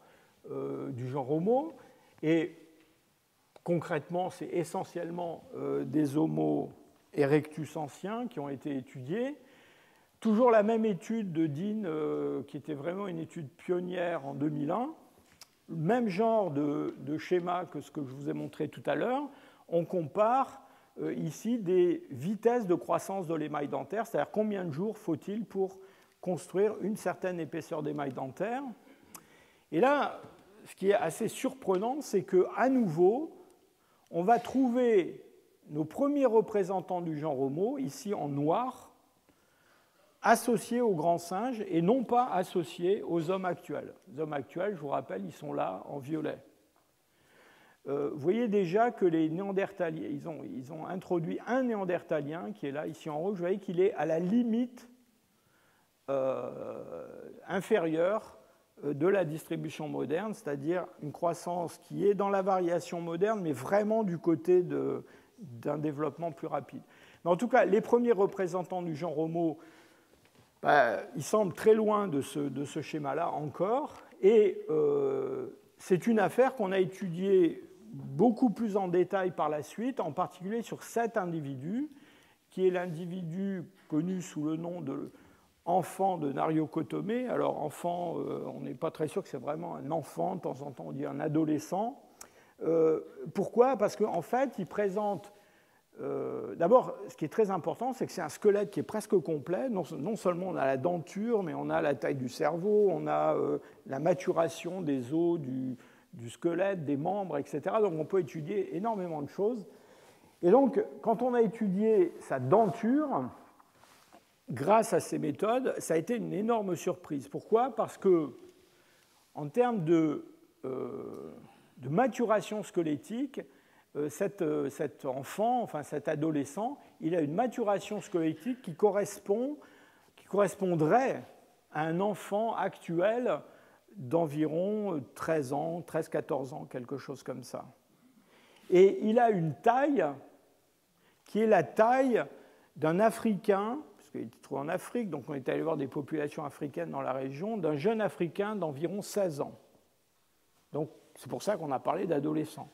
du genre Homo, et Concrètement, c'est essentiellement euh, des Homo erectus anciens qui ont été étudiés. Toujours la même étude de Dean, euh, qui était vraiment une étude pionnière en 2001. Même genre de, schéma que ce que je vous ai montré tout à l'heure. On compare euh, ici des vitesses de croissance de l'émail dentaire, c'est-à-dire combien de jours faut-il pour construire une certaine épaisseur d'émail dentaire. Et là, ce qui est assez surprenant, c'est qu'à nouveau, on va trouver nos premiers représentants du genre Homo, ici en noir, associés aux grands singes et non pas associés aux hommes actuels. Les hommes actuels, je vous rappelle, ils sont là en violet. Euh, vous voyez déjà que les néandertaliens, ils ont, introduit un néandertalien qui est là, ici en rouge, vous voyez qu'il est à la limite euh, inférieure euh, de la distribution moderne, c'est-à-dire une croissance qui est dans la variation moderne, mais vraiment du côté d'un développement plus rapide. Mais en tout cas, les premiers représentants du genre Homo, bah, ils semblent très loin de ce, schéma-là encore, et c'est une affaire qu'on a étudiée beaucoup plus en détail par la suite, en particulier sur cet individu, qui est l'individu connu sous le nom de enfant de Nario Kotome. Alors, enfant, euh, on n'est pas très sûr que c'est vraiment un enfant, de temps en temps on dit un adolescent. Euh, pourquoi? Parce qu'en fait, il présente. Euh, d'abord, ce qui est très important, c'est que c'est un squelette qui est presque complet. Non, seulement on a la denture, mais on a la taille du cerveau, on a la maturation des os du, du, squelette, des membres, etc. Donc on peut étudier énormément de choses. Et donc, quand on a étudié sa denture, grâce à ces méthodes, ça a été une énorme surprise. Pourquoi? Parce que, en termes de, euh, maturation squelettique, euh, euh, cet, enfant, enfin cet adolescent, il a une maturation squelettique qui, correspond, qui correspondrait à un enfant actuel d'environ 13 ans, 13-14 ans, quelque chose comme ça. Et il a une taille qui est la taille d'un Africain il était trouvé en Afrique, donc on est allé voir des populations africaines dans la région, d'un jeune Africain d'environ 16 ans. Donc c'est pour ça qu'on a parlé d'adolescent.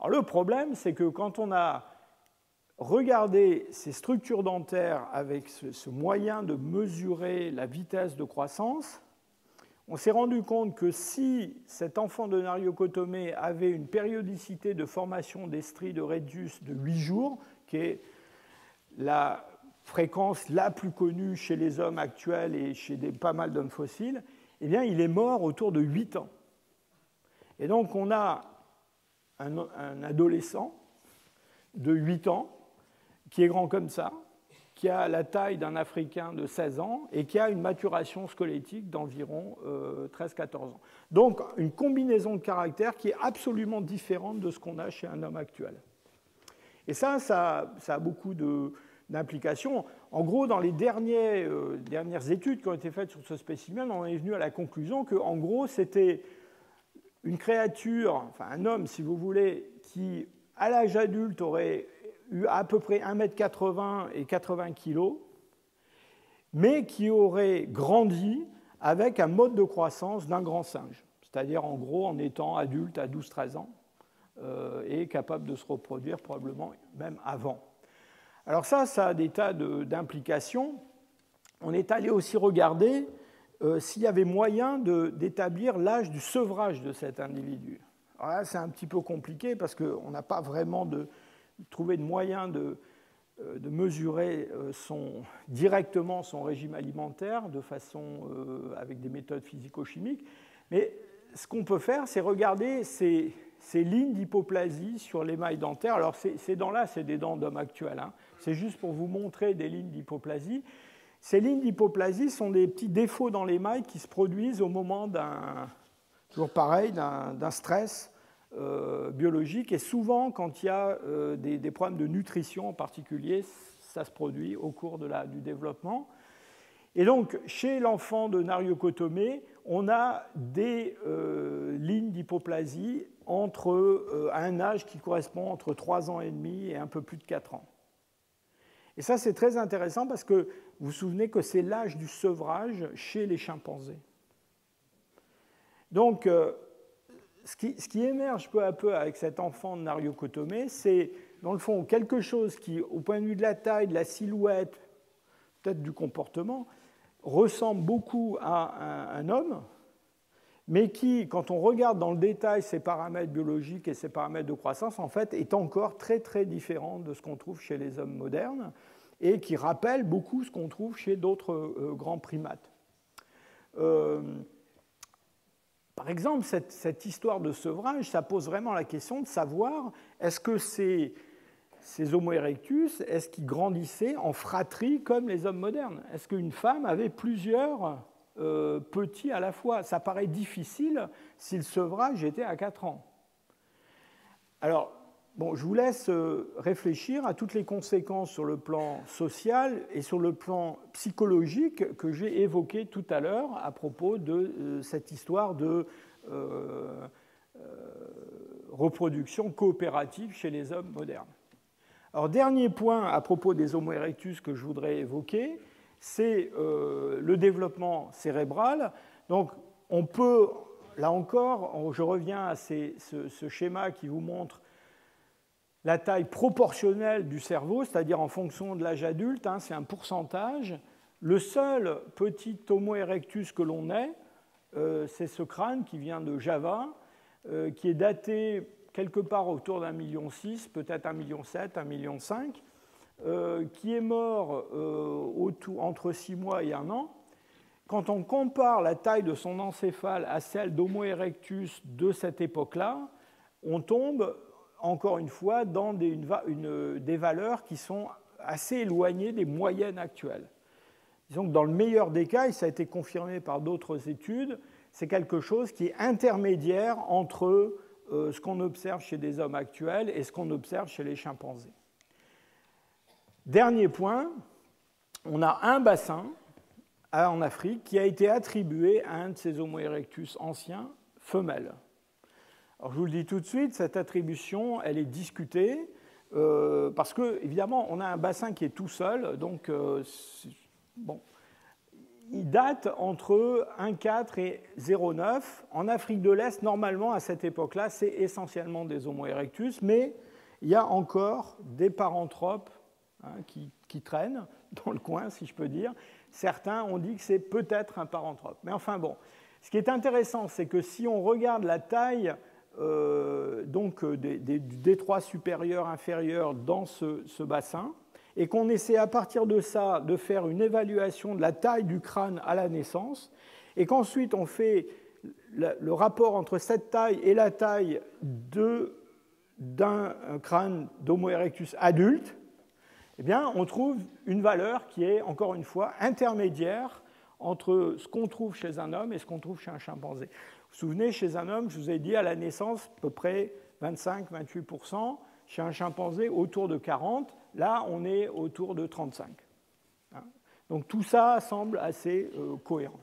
Alors le problème, c'est que quand on a regardé ces structures dentaires avec ce, moyen de mesurer la vitesse de croissance, on s'est rendu compte que si cet enfant de Kotome avait une périodicité de formation d'estrie de Redius de 8 jours, qui est la fréquence la plus connue chez les hommes actuels et chez pas mal d'hommes fossiles, eh bien, il est mort autour de 8 ans. Et donc, on a un, un adolescent de 8 ans qui est grand comme ça, qui a la taille d'un Africain de 16 ans et qui a une maturation squelettique d'environ 13-14 euh, ans. Donc une combinaison de caractères qui est absolument différente de ce qu'on a chez un homme actuel. Et ça, ça, a beaucoup de, d'implication. En gros, dans les euh, dernières études qui ont été faites sur ce spécimen, on est venu à la conclusion que, en gros, c'était une créature, enfin un homme, si vous voulez, qui, à l'âge adulte, aurait à peu près 1m80 et 80 kg, mais qui aurait grandi avec un mode de croissance d'un grand singe, c'est-à-dire en gros en étant adulte à 12-13 ans euh, et capable de se reproduire probablement même avant. Alors ça, ça a des tas d'implications. On est allé aussi regarder euh, s'il y avait moyen d'établir l'âge du sevrage de cet individu. Alors là, c'est un petit peu compliqué parce qu'on n'a pas vraiment de, trouvé de moyen de, euh, de mesurer euh, son, directement son régime alimentaire de façon euh, avec des méthodes physico-chimiques. Mais ce qu'on peut faire, c'est regarder ces, ces lignes d'hypoplasie sur l'émail dentaire. Alors ces, dents-là, c'est des dents d'homme actuel. Hein. C'est juste pour vous montrer des lignes d'hypoplasie. Ces lignes d'hypoplasie sont des petits défauts dans l'émail qui se produisent au moment d'un, toujours pareil, d'un stress euh, biologique. Et souvent, quand il y a euh, des, problèmes de nutrition en particulier, ça se produit au cours de la, du développement. Et donc, chez l'enfant de Kotome, on a des euh, lignes d'hypoplasie entre un âge qui correspond entre 3 ans et demi et un peu plus de 4 ans. Et ça, c'est très intéressant parce que vous vous souvenez que c'est l'âge du sevrage chez les chimpanzés. Donc, ce qui, émerge peu à peu avec cet enfant de Nario Kotome, c'est dans le fond quelque chose qui, au point de vue de la taille, de la silhouette, peut-être du comportement, ressemble beaucoup à un, homme, mais qui, quand on regarde dans le détail ses paramètres biologiques et ses paramètres de croissance, en fait, est encore très très différent de ce qu'on trouve chez les hommes modernes et qui rappelle beaucoup ce qu'on trouve chez d'autres euh, grands primates. Euh, par exemple, cette, histoire de sevrage, ça pose vraiment la question de savoir est-ce que ces, Homo erectus, est-ce qu'ils grandissaient en fratrie comme les hommes modernes? Est-ce qu'une femme avait plusieurs euh, petits à la fois? Ça paraît difficile si le sevrage était à 4 ans. Alors, bon, je vous laisse euh, réfléchir à toutes les conséquences sur le plan social et sur le plan psychologique que j'ai évoqué tout à l'heure à propos de euh, cette histoire de euh, reproduction coopérative chez les hommes modernes. Alors, dernier point à propos des Homo erectus que je voudrais évoquer, c'est le développement cérébral. Donc, on peut, là encore, je reviens à ce, ce, schéma qui vous montre la taille proportionnelle du cerveau, c'est-à-dire en fonction de l'âge adulte, hein, c'est un pourcentage. Le seul petit Homo erectus que l'on ait, euh, c'est ce crâne qui vient de Java, euh, qui est daté quelque part autour d'un million six, peut-être un million sept, un million cinq, euh, qui est mort entre six mois et un an. Quand on compare la taille de son encéphale à celle d'Homo erectus de cette époque-là, on tombe encore une fois, dans des, valeurs qui sont assez éloignées des moyennes actuelles. Disons que dans le meilleur des cas, et ça a été confirmé par d'autres études, c'est quelque chose qui est intermédiaire entre euh, ce qu'on observe chez des hommes actuels et ce qu'on observe chez les chimpanzés. Dernier point, on a un bassin en Afrique qui a été attribué à un de ces Homo erectus anciens, femelles. Alors, je vous le dis tout de suite, cette attribution, elle est discutée, euh, parce que, évidemment, on a un bassin qui est tout seul, donc, euh, bon, il date entre 1,4 et 0,9. En Afrique de l'Est, normalement, à cette époque-là, c'est essentiellement des Homo erectus, mais il y a encore des paranthropes hein, qui, qui, traînent dans le coin, si je peux dire. Certains ont dit que c'est peut-être un paranthrope. Mais enfin, bon. Ce qui est intéressant, c'est que si on regarde la taille euh, donc euh, des, du détroit supérieur inférieur dans ce, bassin et qu'on essaie à partir de ça de faire une évaluation de la taille du crâne à la naissance et qu'ensuite on fait le, rapport entre cette taille et la taille d'un crâne d'Homo erectus adulte, eh bien, on trouve une valeur qui est, encore une fois, intermédiaire entre ce qu'on trouve chez un homme et ce qu'on trouve chez un chimpanzé. Vous vous souvenez, chez un homme, je vous ai dit à la naissance, à peu près 25-28%, chez un chimpanzé autour de 40, là on est autour de 35. Hein. Donc tout ça semble assez euh, cohérent.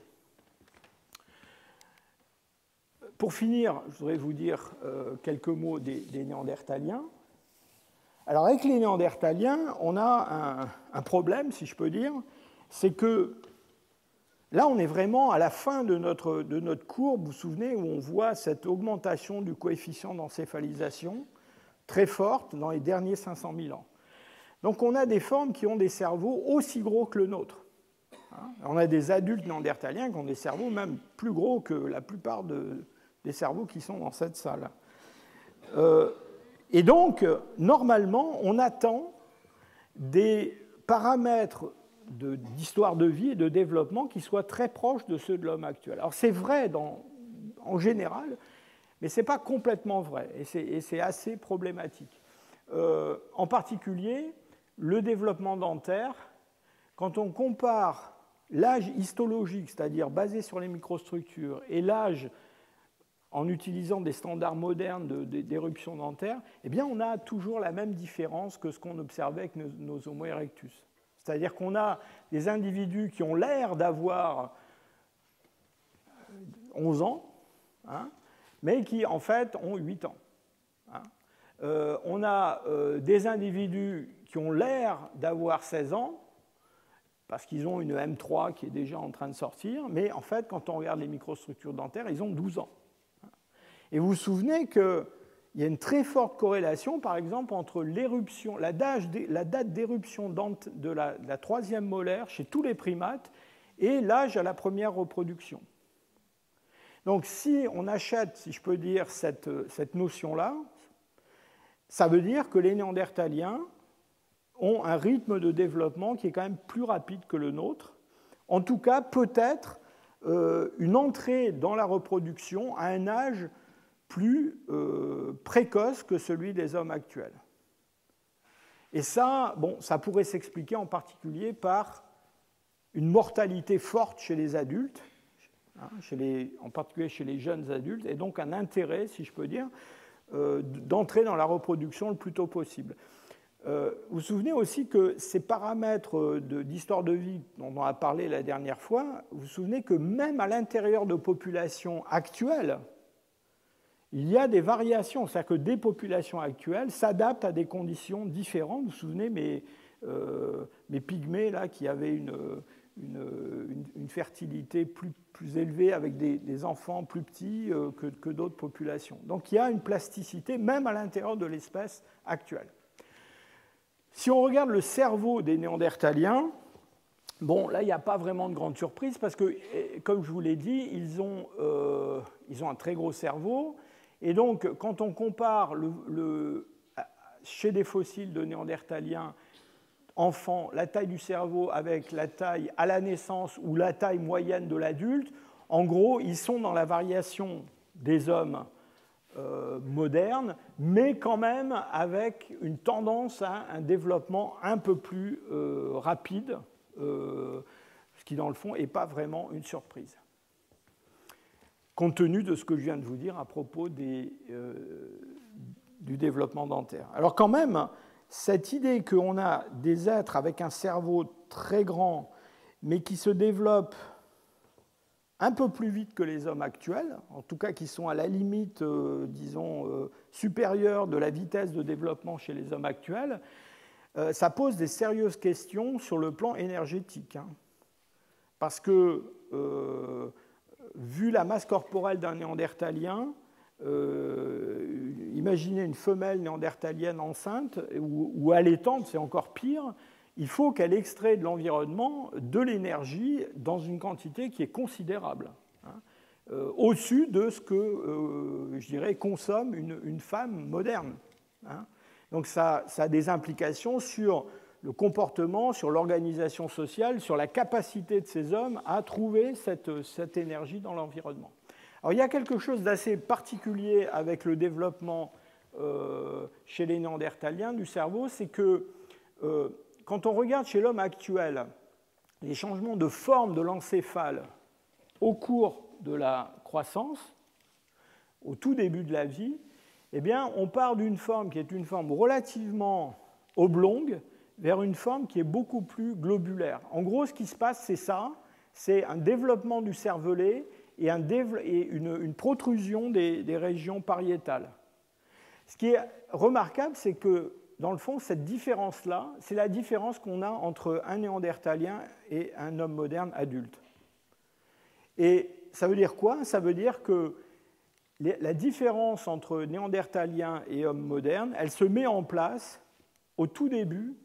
Pour finir, je voudrais vous dire euh, quelques mots des, Néandertaliens. Alors avec les Néandertaliens, on a un problème, si je peux dire, c'est que Là, on est vraiment à la fin de notre, de courbe, vous vous souvenez, où on voit cette augmentation du coefficient d'encéphalisation très forte dans les derniers 500 000 ans. Donc on a des formes qui ont des cerveaux aussi gros que le nôtre. Hein? on a des adultes néandertaliens qui ont des cerveaux même plus gros que la plupart des cerveaux qui sont dans cette salle. Euh, et donc, normalement, on attend des paramètres d'histoire de, vie et de développement qui soient très proches de ceux de l'homme actuel. Alors c'est vrai en général, mais ce n'est pas complètement vrai, et c'est assez problématique. Euh, en particulier, le développement dentaire, quand on compare l'âge histologique, c'est-à-dire basé sur les microstructures, et l'âge en utilisant des standards modernes d'éruption dentaire, eh bien on a toujours la même différence que ce qu'on observait avec nos, nos Homo erectus. C'est-à-dire qu'on a des individus qui ont l'air d'avoir 11 ans, hein, mais qui en fait ont 8 ans. Hein. Euh, on a euh, des individus qui ont l'air d'avoir 16 ans, parce qu'ils ont une M3 qui est déjà en train de sortir, mais en fait, quand on regarde les microstructures dentaires, ils ont 12 ans. Et vous vous souvenez que il y a une très forte corrélation, par exemple, entre l'éruption, la, date d'éruption de la, troisième molaire chez tous les primates et l'âge à la première reproduction. Donc, si on achète, si je peux dire, cette, notion-là, ça veut dire que les Néandertaliens ont un rythme de développement qui est quand même plus rapide que le nôtre. En tout cas, peut-être euh, une entrée dans la reproduction à un âge plus euh, précoce que celui des hommes actuels. Et ça, bon, ça pourrait s'expliquer en particulier par une mortalité forte chez les adultes, hein, en particulier chez les jeunes adultes, et donc un intérêt, si je peux dire, euh, d'entrer dans la reproduction le plus tôt possible. Euh, vous vous souvenez aussi que ces paramètres d'histoire de, de, vie dont on a parlé la dernière fois, vous vous souvenez que même à l'intérieur de populations actuelles, il y a des variations, c'est-à-dire que des populations actuelles s'adaptent à des conditions différentes. Vous vous souvenez, mes, euh, pygmées, là, qui avaient une, fertilité plus, élevée avec des, enfants plus petits euh, que, d'autres populations. Donc il y a une plasticité, même à l'intérieur de l'espèce actuelle. Si on regarde le cerveau des néandertaliens, Bon, là, il n'y a pas vraiment de grande surprise parce que, comme je vous l'ai dit, ils ont, euh, ils ont un très gros cerveau, et donc, quand on compare chez des fossiles de néandertaliens enfants la taille du cerveau avec la taille à la naissance ou la taille moyenne de l'adulte, en gros, ils sont dans la variation des hommes euh, modernes, mais quand même avec une tendance à un développement un peu plus euh, rapide, euh, ce qui dans le fond n'est pas vraiment une surprise compte tenu de ce que je viens de vous dire à propos euh, du développement dentaire. Alors quand même, cette idée qu'on a des êtres avec un cerveau très grand, mais qui se développent un peu plus vite que les hommes actuels, en tout cas qui sont à la limite, euh, disons, euh, supérieure de la vitesse de développement chez les hommes actuels, ça pose des sérieuses questions sur le plan énergétique. Hein. parce que vu la masse corporelle d'un néandertalien, euh, imaginez une femelle néandertalienne enceinte ou, allaitante, c'est encore pire, il faut qu'elle extrait de l'environnement de l'énergie dans une quantité qui est considérable, hein, euh, au-dessus de ce que, euh, je dirais, consomme une, femme moderne. Hein. Donc ça, ça, a des implications sur le comportement, sur l'organisation sociale, sur la capacité de ces hommes à trouver cette, énergie dans l'environnement. Alors il y a quelque chose d'assez particulier avec le développement euh, chez les néandertaliens du cerveau, c'est que euh, quand on regarde chez l'homme actuel les changements de forme de l'encéphale au cours de la croissance, au tout début de la vie, eh bien, on part d'une forme qui est une forme relativement oblongue vers une forme qui est beaucoup plus globulaire. En gros, ce qui se passe, c'est ça, c'est un développement du cervelet et, une, protrusion des, régions pariétales. Ce qui est remarquable, c'est que, dans le fond, cette différence-là, c'est la différence qu'on a entre un néandertalien et un homme moderne adulte. Et ça veut dire quoi? Ça veut dire que la différence entre néandertalien et homme moderne, elle se met en place au tout début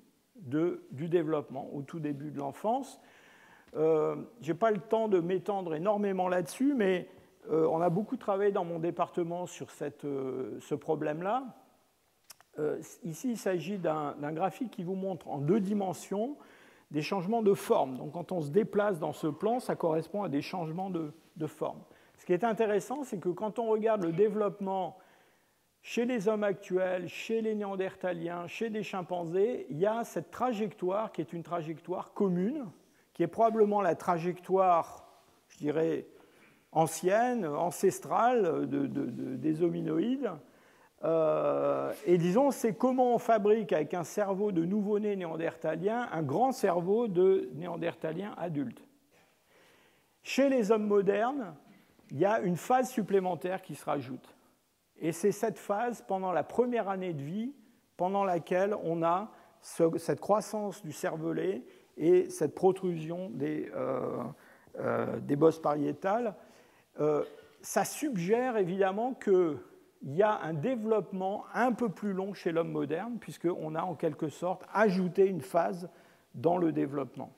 du développement, au tout début de l'enfance. Euh, Je n'ai pas le temps de m'étendre énormément là-dessus, mais euh, on a beaucoup travaillé dans mon département sur euh, ce problème-là. ici, il s'agit d'un graphique qui vous montre en deux dimensions des changements de forme. Donc quand on se déplace dans ce plan, ça correspond à des changements de forme. Ce qui est intéressant, c'est que quand on regarde le développement chez les hommes actuels, chez les néandertaliens, chez les chimpanzés, il y a cette trajectoire qui est une trajectoire commune, qui est probablement la trajectoire, je dirais, ancienne, ancestrale des hominoïdes. Euh, et disons, c'est comment on fabrique avec un cerveau de nouveau-né néandertalien un grand cerveau de néandertalien adulte. Chez les hommes modernes, il y a une phase supplémentaire qui se rajoute. Et c'est cette phase, pendant la première année de vie, pendant laquelle on a cette croissance du cervelet et cette protrusion des, euh, euh, bosses pariétales. Euh, ça suggère évidemment qu'il y a un développement un peu plus long chez l'homme moderne, puisqu'on a en quelque sorte ajouté une phase dans le développement.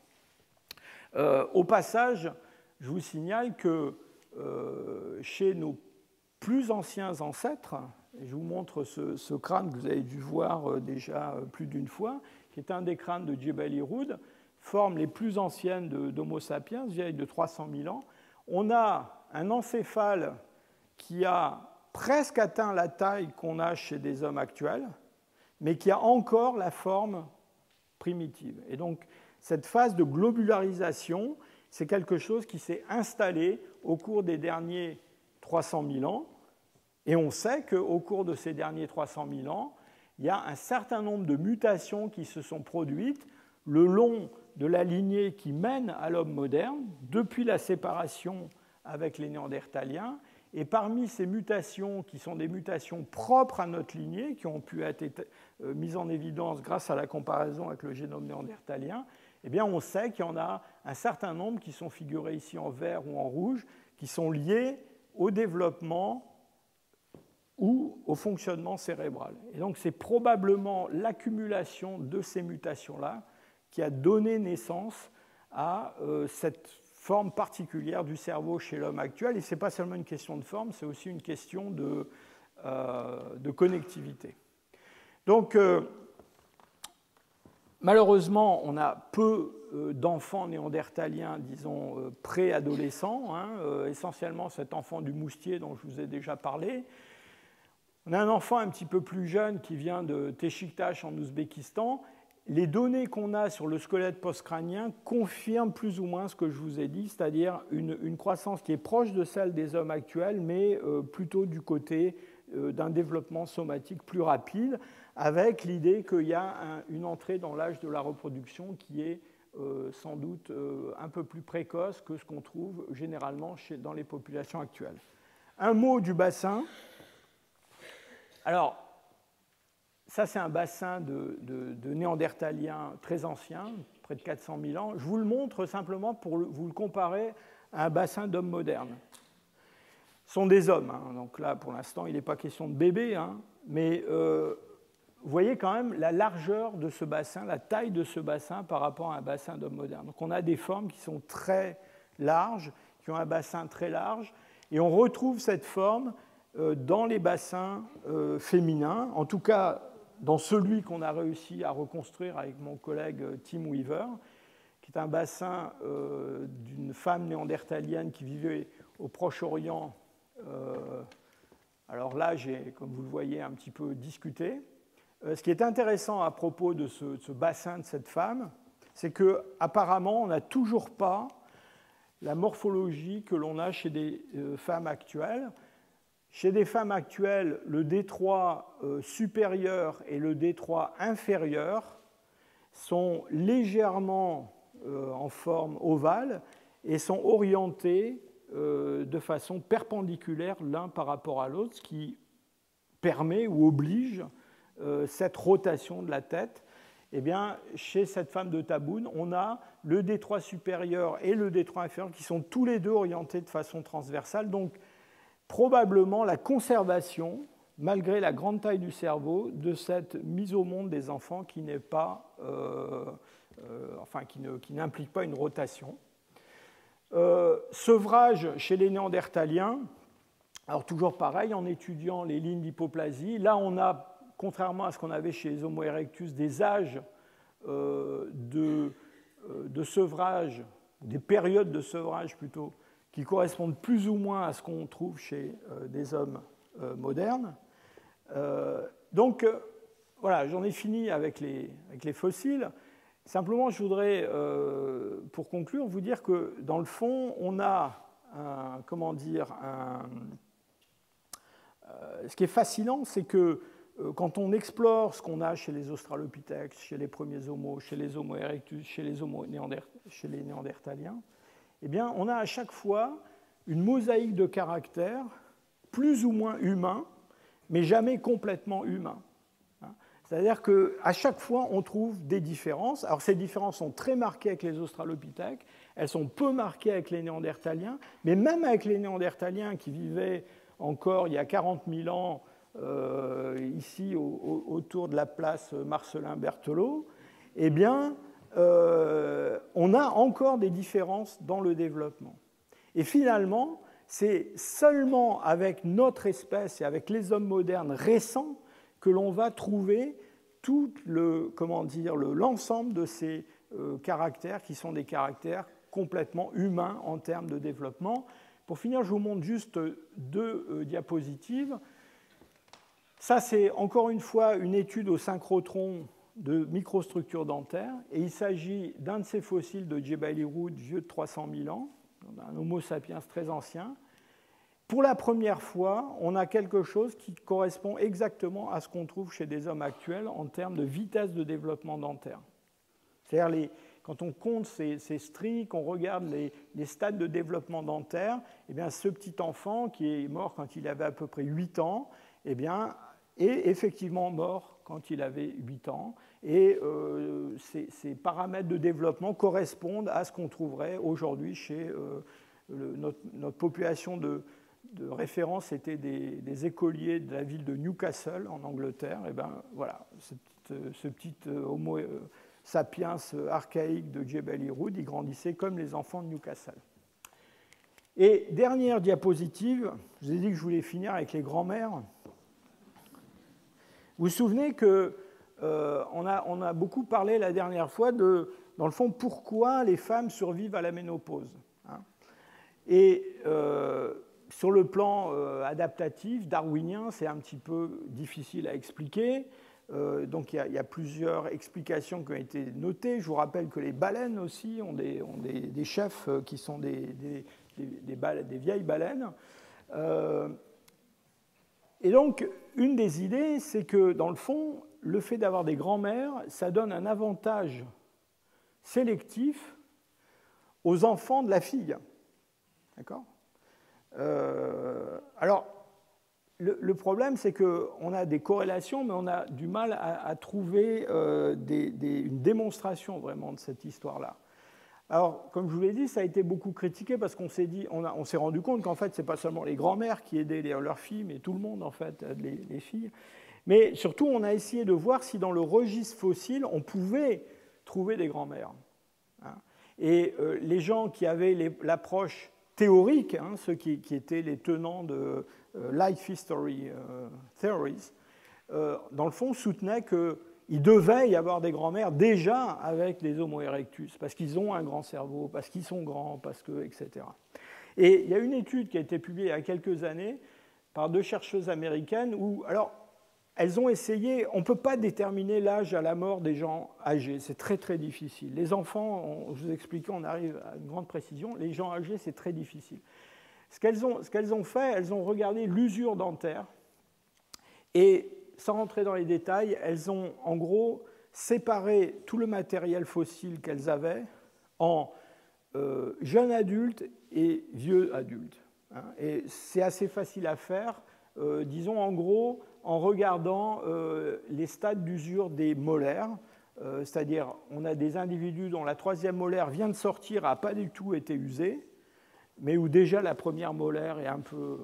au passage, je vous signale que chez nos plus anciens ancêtres, et je vous montre ce, crâne que vous avez dû voir euh, déjà euh, plus d'une fois, qui est un des crânes de Jebel Iroud, forme les plus anciennes d'Homo sapiens, vieille de 300 000 ans. On a un encéphale qui a presque atteint la taille qu'on a chez des hommes actuels, mais qui a encore la forme primitive. Et donc, cette phase de globularisation, c'est quelque chose qui s'est installé au cours des derniers 300 000 ans. Et on sait qu'au cours de ces derniers 300 000 ans, il y a un certain nombre de mutations qui se sont produites le long de la lignée qui mène à l'homme moderne, depuis la séparation avec les Néandertaliens. Et parmi ces mutations, qui sont des mutations propres à notre lignée, qui ont pu être euh, mises en évidence grâce à la comparaison avec le génome néandertalien, eh bien on sait qu'il y en a un certain nombre qui sont figurés ici en vert ou en rouge, qui sont liés au développement ou au fonctionnement cérébral. Et donc c'est probablement l'accumulation de ces mutations-là qui a donné naissance à euh, cette forme particulière du cerveau chez l'homme actuel. Et ce n'est pas seulement une question de forme, c'est aussi une question de, euh, connectivité. Donc, euh, malheureusement, on a peu d'enfants néandertaliens, disons, préadolescents, hein, essentiellement cet enfant du moustier dont je vous ai déjà parlé, on a un enfant un petit peu plus jeune qui vient de Téchiktash en Ouzbékistan. Les données qu'on a sur le squelette postcrânien confirment plus ou moins ce que je vous ai dit, c'est-à-dire une, croissance qui est proche de celle des hommes actuels, mais euh, plutôt du côté euh, d'un développement somatique plus rapide, avec l'idée qu'il y a une entrée dans l'âge de la reproduction qui est euh, sans doute un peu plus précoce que ce qu'on trouve généralement dans les populations actuelles. Un mot du bassin. Alors, ça, c'est un bassin de, néandertaliens très ancien, près de 400 000 ans. Je vous le montre simplement pour vous le comparer à un bassin d'hommes modernes. Ce sont des hommes, hein. donc là, pour l'instant, il n'est pas question de bébés, hein. mais euh, vous voyez quand même la largeur de ce bassin, la taille de ce bassin par rapport à un bassin d'hommes modernes. Donc on a des formes qui sont très larges, qui ont un bassin très large, et on retrouve cette forme dans les bassins euh, féminins, en tout cas dans celui qu'on a réussi à reconstruire avec mon collègue euh, Tim Weaver, qui est un bassin d'une femme néandertalienne qui vivait au Proche-Orient. alors là, j'ai, comme vous le voyez, un petit peu discuté. ce qui est intéressant à propos de ce, de ce bassin de cette femme, c'est qu'apparemment, on n'a toujours pas la morphologie que l'on a chez des femmes actuelles Chez des femmes actuelles, le détroit supérieur et le détroit inférieur sont légèrement en forme ovale et sont orientés de façon perpendiculaire l'un par rapport à l'autre, ce qui permet ou oblige euh, cette rotation de la tête, eh chez cette femme de Taboun, on a le détroit supérieur et le détroit inférieur qui sont tous les deux orientés de façon transversale. Probablement la conservation, malgré la grande taille du cerveau, de cette mise au monde des enfants qui n'est pas, euh, euh, enfin, qui, n'implique pas une rotation. sevrage chez les néandertaliens, alors toujours pareil, en étudiant les lignes d'hypoplasie, là on a, contrairement à ce qu'on avait chez les Homo erectus, des âges euh, euh, de, sevrage, des périodes de sevrage plutôt, qui correspondent plus ou moins à ce qu'on trouve chez euh, des hommes modernes. donc voilà, j'en ai fini avec les, fossiles. Simplement, je voudrais, pour conclure, vous dire que dans le fond, on a un, comment dire, euh, ce qui est fascinant, c'est que euh, quand on explore ce qu'on a chez les Australopithèques, chez les premiers Homo, chez les Homo erectus, chez les, homo chez les Néandertaliens, eh bien, on a à chaque fois une mosaïque de caractères plus ou moins humains, mais jamais complètement humains. C'est-à-dire qu'à chaque fois, on trouve des différences. Alors, ces différences sont très marquées avec les Australopithèques, elles sont peu marquées avec les Néandertaliens, mais même avec les Néandertaliens qui vivaient encore il y a 40 000 ans, euh, ici autour de la place Marcelin Berthelot, eh bien, euh, on a encore des différences dans le développement. Et finalement, c'est seulement avec notre espèce et avec les hommes modernes récents que l'on va trouver tout le comment dire l'ensemble de ces euh, caractères qui sont des caractères complètement humains en termes de développement. Pour finir, je vous montre juste deux euh, diapositives. Ça, c'est encore une fois une étude au synchrotron de microstructures dentaires, et il s'agit d'un de ces fossiles de Jebel Irhoud, vieux de 300 000 ans, un Homo sapiens très ancien. Pour la première fois, on a quelque chose qui correspond exactement à ce qu'on trouve chez des hommes actuels en termes de vitesse de développement dentaire. C'est-à-dire quand on compte ces, stries, qu'on regarde les, stades de développement dentaire, eh bien, ce petit enfant qui est mort quand il avait à peu près 8 ans, eh est effectivement mort quand il avait 8 ans. Et euh, ces, paramètres de développement correspondent à ce qu'on trouverait aujourd'hui chez euh, notre, population de, référence était des, écoliers de la ville de Newcastle en Angleterre. Et ben voilà, ce petit, euh, homo sapiens archaïque de Jebel Irhoud, il grandissait comme les enfants de Newcastle. Et dernière diapositive, je vous ai dit que je voulais finir avec les grands-mères. Vous vous souvenez que euh, on, a, beaucoup parlé la dernière fois de, dans le fond, pourquoi les femmes survivent à la ménopause. Hein. Et euh, sur le plan euh, adaptatif, darwinien, c'est un petit peu difficile à expliquer. Donc il y, a, plusieurs explications qui ont été notées. Je vous rappelle que les baleines aussi ont des, chefs euh, qui sont des, vieilles baleines. Et donc une des idées, c'est que dans le fond, le fait d'avoir des grands-mères, ça donne un avantage sélectif aux enfants de la fille. D'accord? Alors, le, problème, c'est qu'on a des corrélations, mais on a du mal à, trouver euh, une démonstration vraiment de cette histoire-là. Alors, comme je vous l'ai dit, ça a été beaucoup critiqué parce qu'on s'est dit, on, s'est rendu compte qu'en fait, ce n'est pas seulement les grands-mères qui aidaient leurs filles, mais tout le monde en fait aide les, filles. Mais surtout, on a essayé de voir si dans le registre fossile, on pouvait trouver des grands-mères. Hein. Et euh, les gens qui avaient l'approche théorique, hein, ceux qui, étaient les tenants de euh, life history euh, theories, euh, dans le fond, soutenaient qu'il devait y avoir des grands-mères déjà avec les Homo erectus, parce qu'ils ont un grand cerveau, parce qu'ils sont grands, parce que, etc. Et il y a une étude qui a été publiée il y a quelques années par deux chercheuses américaines où, alors, elles ont essayé, on ne peut pas déterminer l'âge à la mort des gens âgés, c'est très très difficile. Les enfants, je vous explique, on arrive à une grande précision, les gens âgés, c'est très difficile. Ce qu'elles ont, ont, fait, elles ont regardé l'usure dentaire et, sans rentrer dans les détails, elles ont en gros séparé tout le matériel fossile qu'elles avaient en euh, jeunes adultes et vieux adultes. Hein. Et c'est assez facile à faire, euh, disons en gros, en regardant euh, les stades d'usure des molaires. C'est-à-dire, on a des individus dont la troisième molaire vient de sortir, n'a pas du tout été usée, mais où déjà la première molaire est un peu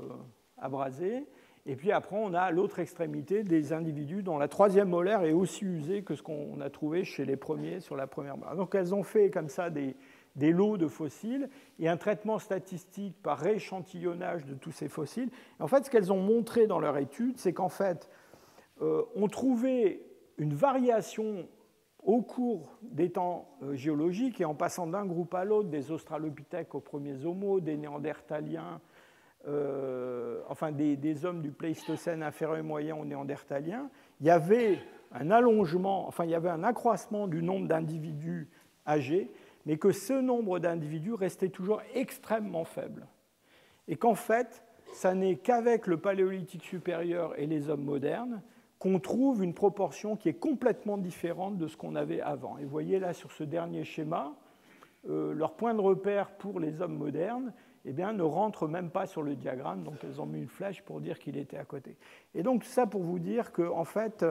abrasée. Et puis après, on a l'autre extrémité des individus dont la troisième molaire est aussi usée que ce qu'on a trouvé chez les premiers sur la première molaire. Donc elles ont fait comme ça des, lots de fossiles et un traitement statistique par rééchantillonnage de tous ces fossiles. en fait, ce qu'elles ont montré dans leur étude, c'est qu'en fait, euh, on trouvait une variation au cours des temps euh, géologiques et en passant d'un groupe à l'autre, des australopithèques aux premiers homos, des néandertaliens, euh, enfin des, hommes du Pléistocène inférieur et moyen aux néandertaliens, il y avait un allongement, enfin il y avait un accroissement du nombre d'individus âgés mais que ce nombre d'individus restait toujours extrêmement faible. Et qu'en fait, ça n'est qu'avec le paléolithique supérieur et les hommes modernes qu'on trouve une proportion qui est complètement différente de ce qu'on avait avant. Et vous voyez là sur ce dernier schéma, euh, leur point de repère pour les hommes modernes eh bien, ne rentre même pas sur le diagramme, donc elles ont mis une flèche pour dire qu'il était à côté. Et donc ça pour vous dire que en fait,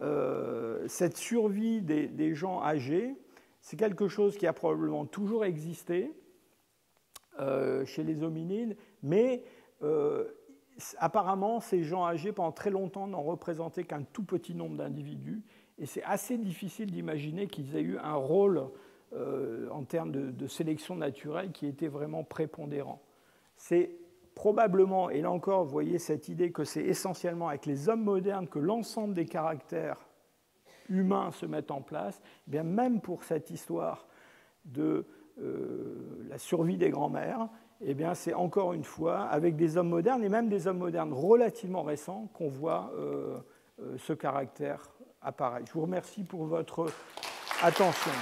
euh, cette survie des gens âgés, c'est quelque chose qui a probablement toujours existé euh, chez les hominines, mais euh, apparemment, ces gens âgés, pendant très longtemps, n'ont représenté qu'un tout petit nombre d'individus, et c'est assez difficile d'imaginer qu'ils aient eu un rôle euh, en termes de, sélection naturelle qui était vraiment prépondérant. C'est probablement, et là encore, vous voyez cette idée que c'est essentiellement avec les hommes modernes que l'ensemble des caractères humains se mettent en place, eh bien même pour cette histoire de euh, la survie des grands-mères, eh bien c'est encore une fois avec des hommes modernes et même des hommes modernes relativement récents qu'on voit euh, ce caractère apparaître. Je vous remercie pour votre attention.